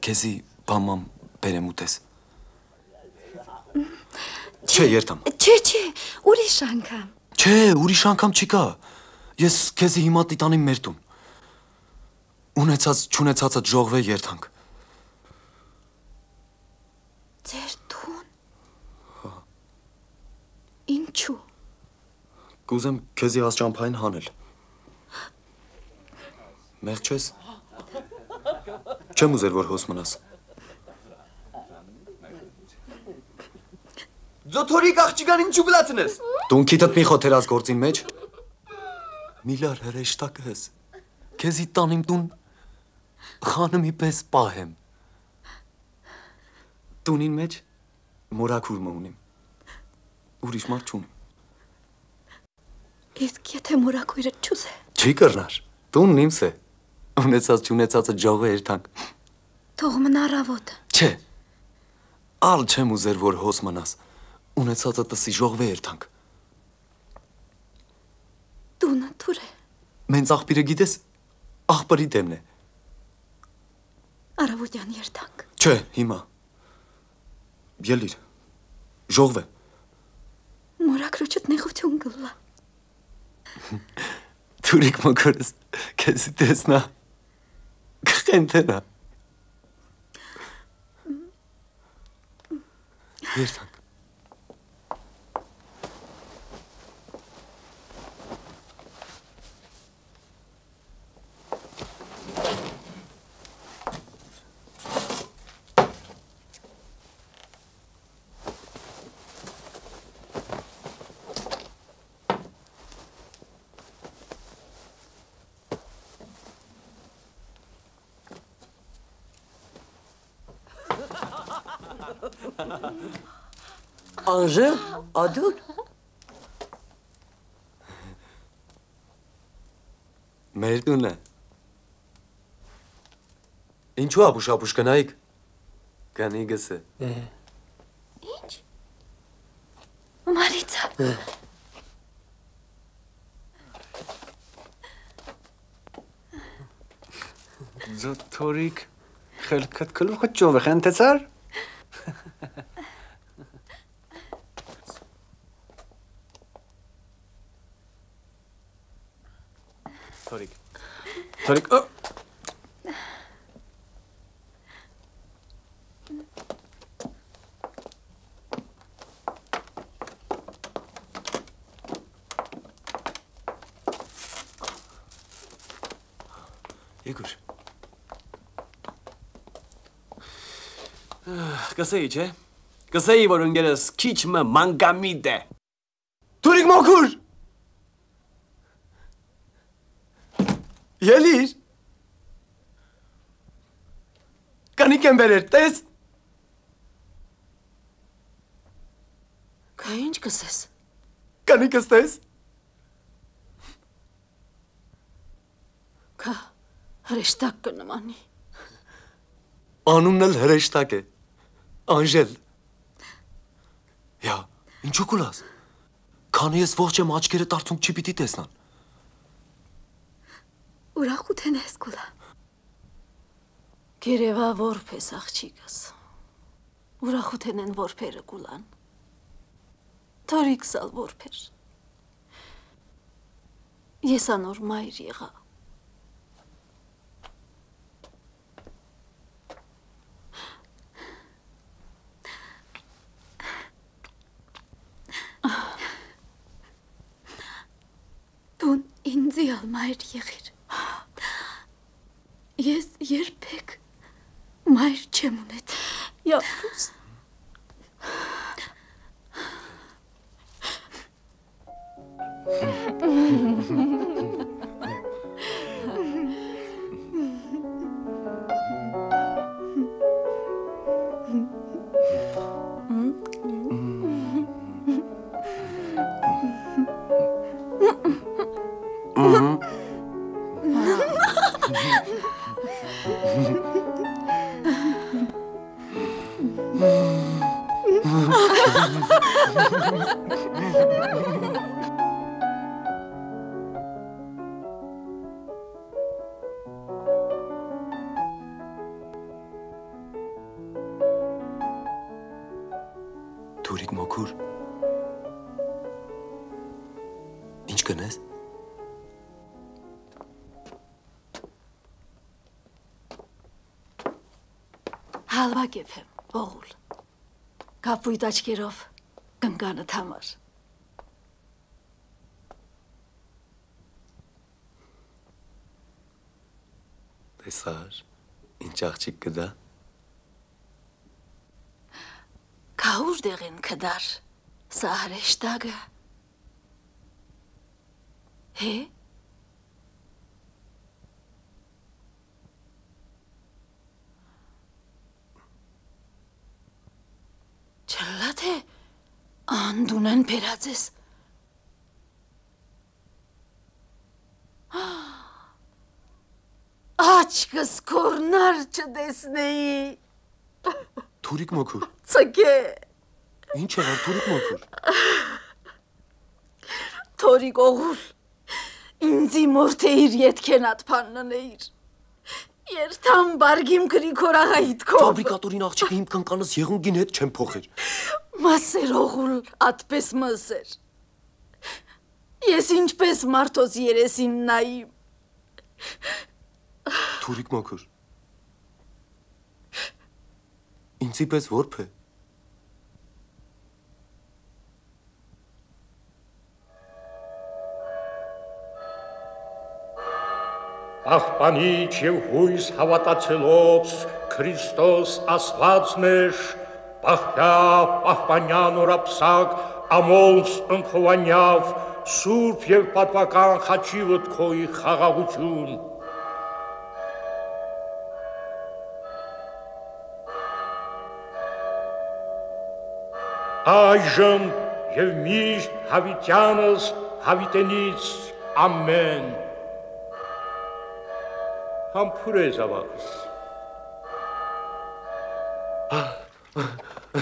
քեզի բամամ բերեմ ուտես։ Չէ, երթամ։ Չէ, չէ, ուրիշ անգամ։ Չէ, ուրիշ անգամ չի կա։ Ես քեզի հիմա տիտանիմ մեր տուն։ Ունեցած, չունեցածը ժողվե երթանք։ Ձեր տուն։ Ինչու։ Կուզեմ քեզի ասճամփային հանել։ Մեղ չես։ Չեմ ուզեր որ հոս մնաս։ Ձոթորիկ աղջիկան ինչու գլացնես։ Տունքիթդ մի խոթերած գործին մեջ։ Միլար հրեշտակս։ Քեզի տանիմ տուն խանմի պես պահեմ։ Տունին մեջ մորակուր մը ունիմ։ Ուրիշ մարդ չունիմ։ Իսկ եթե մորակույրը չուզե։ Չի կռնար։ Տունն իմս է։ Ունեցած չունեցածը ջողը երթանք։ Թող մնա առավոտը։ Չէ։ Ալ չեմ ուզեր որ հոս մնաս։ Ունեցածը տսի ժողվե երթանք։ Տունը դուր է։ Մենց աղբիրը գիտես, աղբրի դեմն է։ Առավոտյան երթանք։ Չէ, հիմա։ Ելիր։ Ժողվե։ Մորակրոջդ նեղություն գլա։ Թուրիկ մոքորս քեզի տեսնա։ Կխենտենա։ Երթանք։ Անժել, ադուր։ Մեր տունը։ Ինչու ապուշ-ապուշ կնայիք։ Կանի գսը։ Ինչ։ Մարիցա։ Ձոթորիկ խելքդ գլուխը ճով է խենթեցար։ Թորիկ։ Թորիկ, ո Եկուր։ Կսեի, չէ։ Կսեի, որ ընկերս քիչ մը մանգամիտ է։ Թուրիկ մոքուր։ Ելիր։ Կանիկ եմ բերեր, տես։ Կա ինչ կսես։ Կանիկս տես։ Կա հրեշտակ կնմանի։ Անունն էլ հրեշտակ է։ Անժել։ Յա, ինչու կուլաս։ Քանի ես ողջ եմ աչքերը տարցում չի պիտի տեսնան։ Ուրախութեն ես գուլա։ Գերևա որպես աղջիկս։ Ուրախութեն են որբերը գուլան։ Թորիքսալ որբեր։ Ես անոր մայր եղա։ Դուն ինձի ալ մայր եղիր։ Ես երբեք մայր չեմ ունեցել։ Yavrum. Թուրիկ մոքուր։ Ինչ կնես։ Հալվա կեփեմ, ողուլ։ Կապույտ աչքերով կնկանդ համար։ Տեսար։ Ինչ աղջիկ կդա։ Կահուր դեղին կդար, սա հրեշտագը։ Հե? Չլա թե անդունեն բերած ես։ [GASPS] Աչքս կորնար չտեսնեի։ Թուրիկ մոքուր։ Ցկե։ Ինչ եղավ Թուրիկ մոքուր։ Թորիկ օղուր։ Ինձի մորթեիր ետքենատ փաննեիր։ Երթամ բարգիմ գրի քորաղայիդ քո։ Ֆաբրիկատորին աղջիկը իմ կնկանս եղունգին հետ չեմ փոխեր։ Մասեր օղուլ ատպես մսեր։ Ես ինչպես մարդոց երեսին նայիմ։ Թուրիկ մոքուր։ Ինձի պես որբ է։ Աղբանիչ եւ հույս հավատացելոց Քրիստոս Աստվածն էր, Պահյա պահպանյան օրապսակ ամոնց ընթովանյավ Սուրբ եւ պատվական խաչի վտքոյի խաղաղություն Այժմ եւ միշտ հավիտյանս հավիտենից ամեն Համբուրե զավակս Օրն 아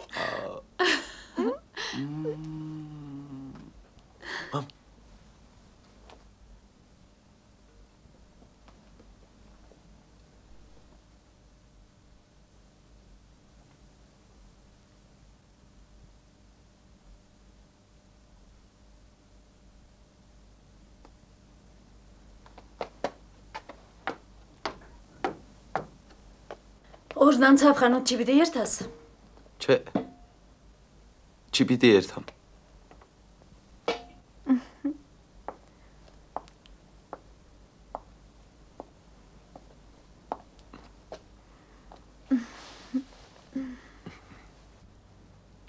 [LAUGHS] անցավ խանութ չի պիտի երթաս։ Չէ։ Չպիտի երթամ։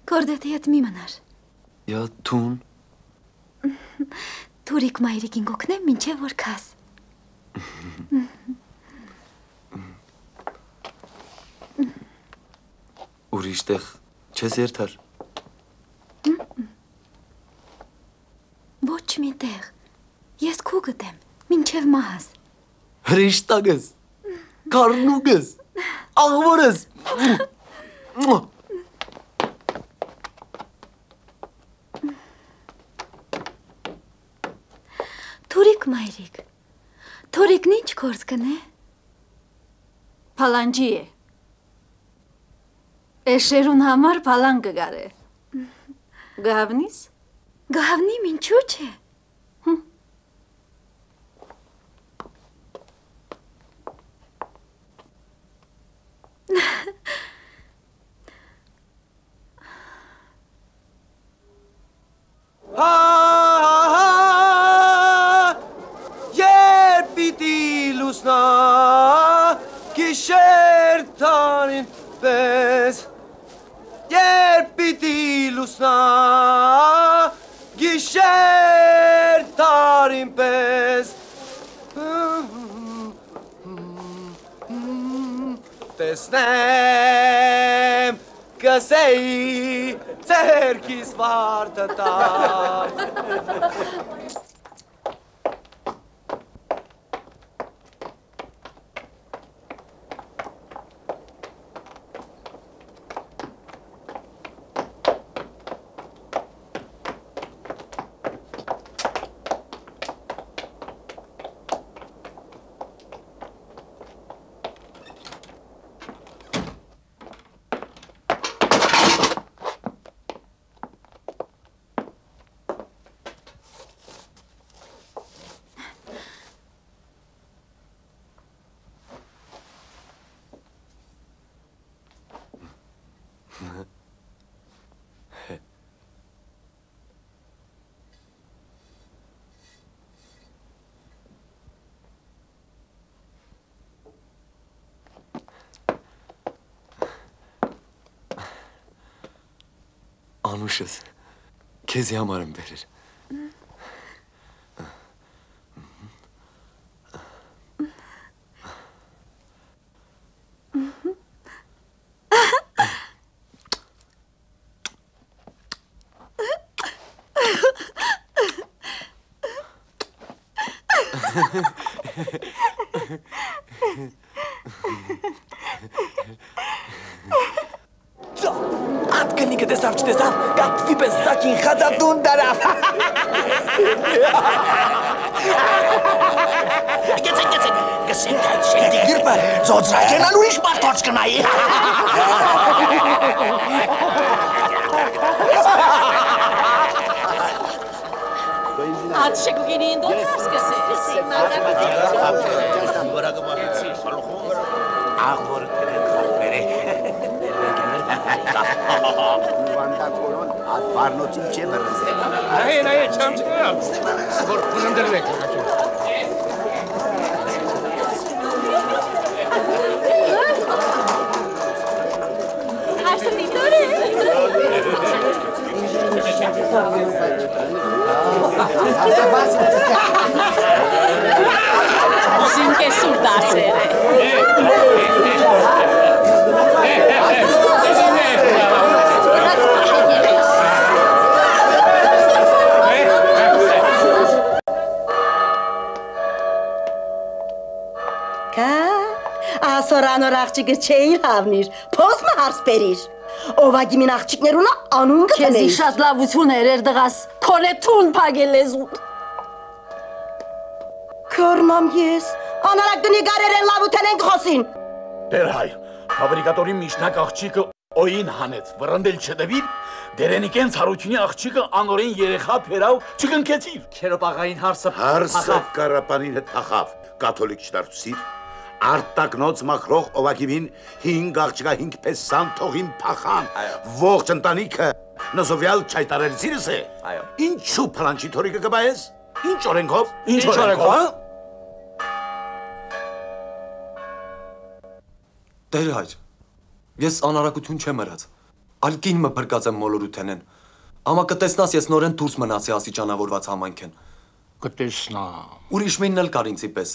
Կորդեթի հետ մի մնար։ Յա թուն։ Թուրիկ մայրիկին գոքնեմ մինչև որ քաս։ Ուրիշ տեղ չես երթար։ Ոչ մի տեղ։ Ես քու գտեմ մինչև մահաս։ Հրեշտակս։ Կարնուկս։ Աղվորս։ Թուրիկ մայրիկ։ Թուրիկն ինչ կորց կնե։ Փալանջի է։ Էշերուն համար փալան կգարե։ Գավնիս։ Գավնի ինչու՞ չէ։ 잘 됐다. Անուշս քեզի համար եմ բերել։ Ատ կնիկը տեսավ չտեսավ, կապվի պես սակին խածատուն դարավ։ Գեցեք, գեցեք, գսենք այդ շենտի գրպը, ծոծրակենալ ուրիշ մարդորց կնայի։ Ադ շեգուգինին դոթաս կսես։ Աղոր քրեքները։ Վանդա կորոն այդ բառնոցին չէ բռնձել։ Այ այ չեմ չեմ։ Որ փննդրվեք։ Ոսին կեսուր դասեր է։ Կա ասորանոր աղջիկը չէիր հավնիր, փոսմը հարց բերիր։ Ովագի մին աղջիկներունը անուն Քեզի գտնեիր։ շատ լավություն էր էր դղաս։ Քոնե թուն փագել լեզու։ Քորմամ ես, անարակ գնի գարերեն լավութեն ենք խոսին։ Դեր հայ, ֆաբրիկատորի միջնակ աղջիկը օին հանեց, վրընդել չդվիր, դերենիկեն ցարությունի աղջիկը անորեն երեխա փերավ չկնքեցիր։ Քերոպաղային հարսը Հարսը կարապանին հետ ախավ, կաթոլիկ չդարձիր։ Արտակնոց մախրող օվակիվին հինգ աղջկա հինգ պեսան թողին փախան։ Ողջ ընտանիքը նզովյալ չայտարել սիրս է։ Այո։ Ինչու փլանչի թորիկը կբայես։ Ինչ օրենքով։ Ինչ օրենքով? Տեր հայր, ես անարակություն չեմ ըրած։ Ալկին մը բրկած եմ մոլորութենեն։ Ամա կտեսնաս ես նորեն դուրս մնացի ասիճանավորված համայնքեն։ Կտեսնա։ Ուրիշ մինն էլ կար ինձի պես։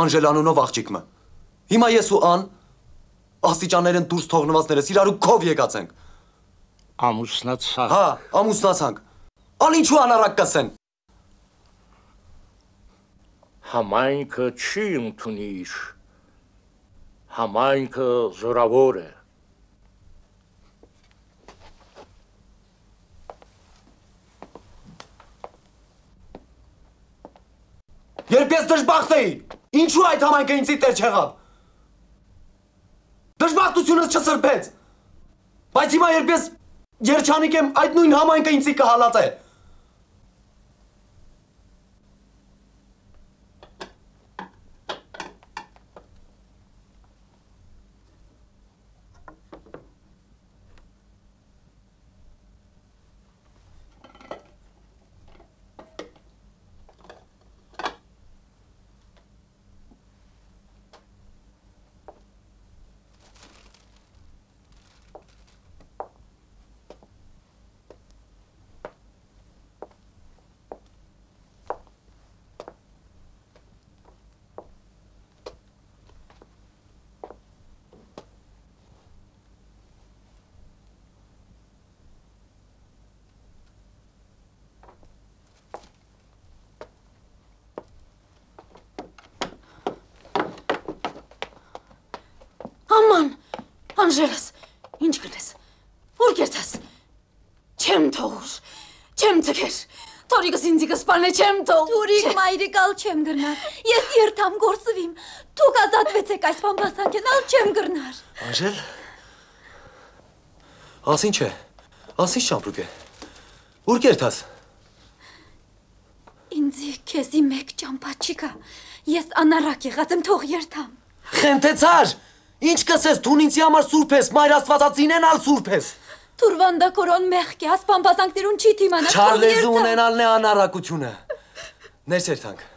Անժել անունով աղջիկ մը։ Հիմա ես ու ան աստիճաներեն դուրս թողնվածներս իրարու քով եկած ենք։ Ամուսնացա։ Հա, ամուսնացանք։ Ալ ինչու անարակ կսեն։ Համայնքը չի ընդունիր։ Համայնքը զորավոր է։ Երբ ես դժբախտ էի, ինչու այդ համայնքը ինձի տեր չեղավ։ Դժբախտությունս չսրբեց։ Բայց հիմա երբ ես երջանիկ եմ, այդ նույն համայնքը ինձի կհալածե։ Անժելս, ինչ գնես։ Ուր գերտաս։ Չեմ թողուր։ Չեմ թքեր։ Թորիկս ինձի կսպանե չեմ թող։ Թուրիկ մայրիկալ չեմ գրնար։ Ես երթամ գործվիմ։ Դուք ազատվեցեք այս բամբասանքեն, ալ չեմ գրնար։ Անժել։ Ասին չէ։ Ասին շամպրուկ է։ Ուր կերտաս։ Ինձի քեզի մեկ ճամփա չի կա։ Ես անառակ եղած եմ, թող երթամ։ Խենթեցար։ Ինչ կսես, դու ինձ համար սուրբ ես, մայր Աստվածածինեն ալ սուրբ ես։ Թուրվանդա կորոն մեղք է, աս բամբասանքներուն չի թիմանա։ Չարլեզու ունենալն է անառակությունը։ Ներս երթանք։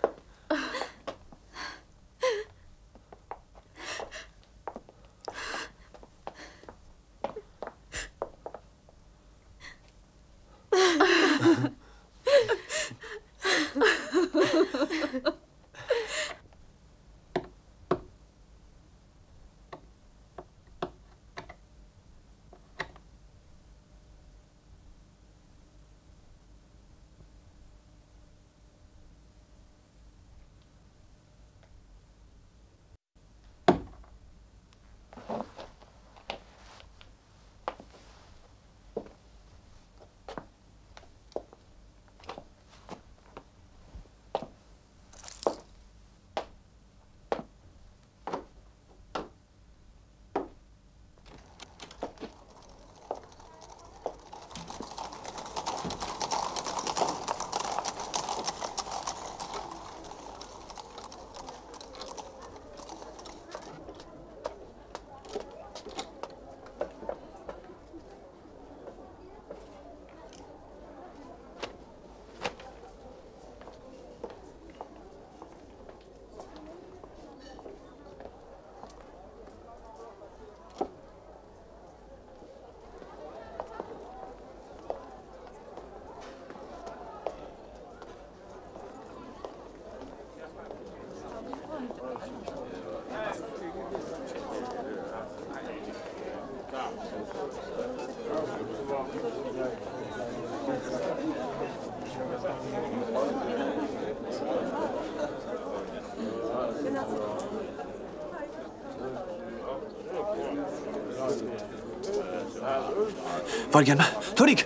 Վարգյան, Թորիկ։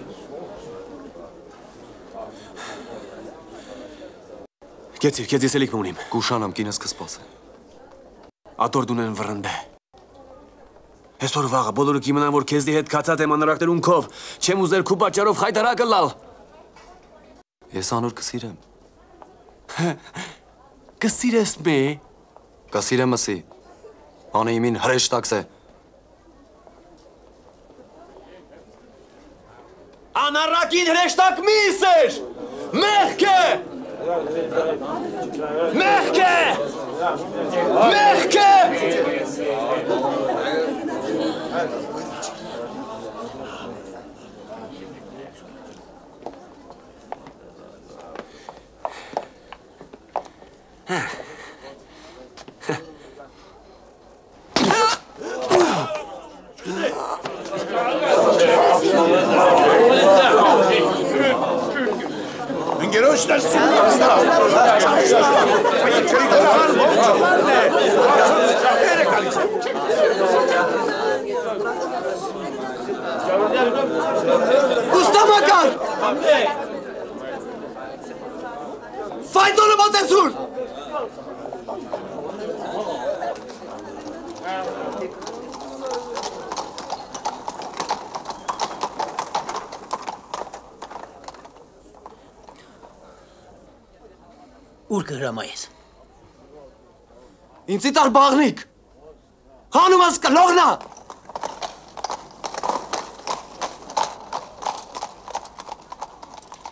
Գեցիր, քեզ եսելիք ունիմ։ Գուշանամ կինս կսպասե։ Ատոր դունեն վրընդե։ Այսօր վաղը բոլորը կիմանան, որ քեզի հետ կացած եմ անրակներուն քով, չեմ ուզեր քու պատճառով խայտարակը լալ։ Ես անոր կսիրեմ։ Կսիրես մե։ Կսիրեմ ասի։ Անը իմին հրեշտակս է։ Անառակին հրեշտակ մի իսեր։ Մեղք է։ Մեղք է։ Մեղք է։ Ընկերոջներ Ուստամական։ Ֆայտոնը մոտեցուր։ Ուր կհրամայես։ Ինձի տար բաղնիկ։ Հանում ես կլողնա։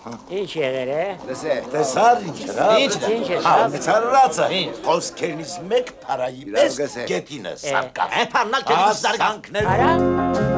Ինչ եղեր է։ Լսե, տեսար ինչ հրա։ Ինչ, ինչ է, Հա, շատ։ մեծարածը։ Խոսքերից մեկ փարայի պես գետինը Է, սարկավ։ է, փառնալ գետինը սարկավ։ Ասանքներ։ Արա։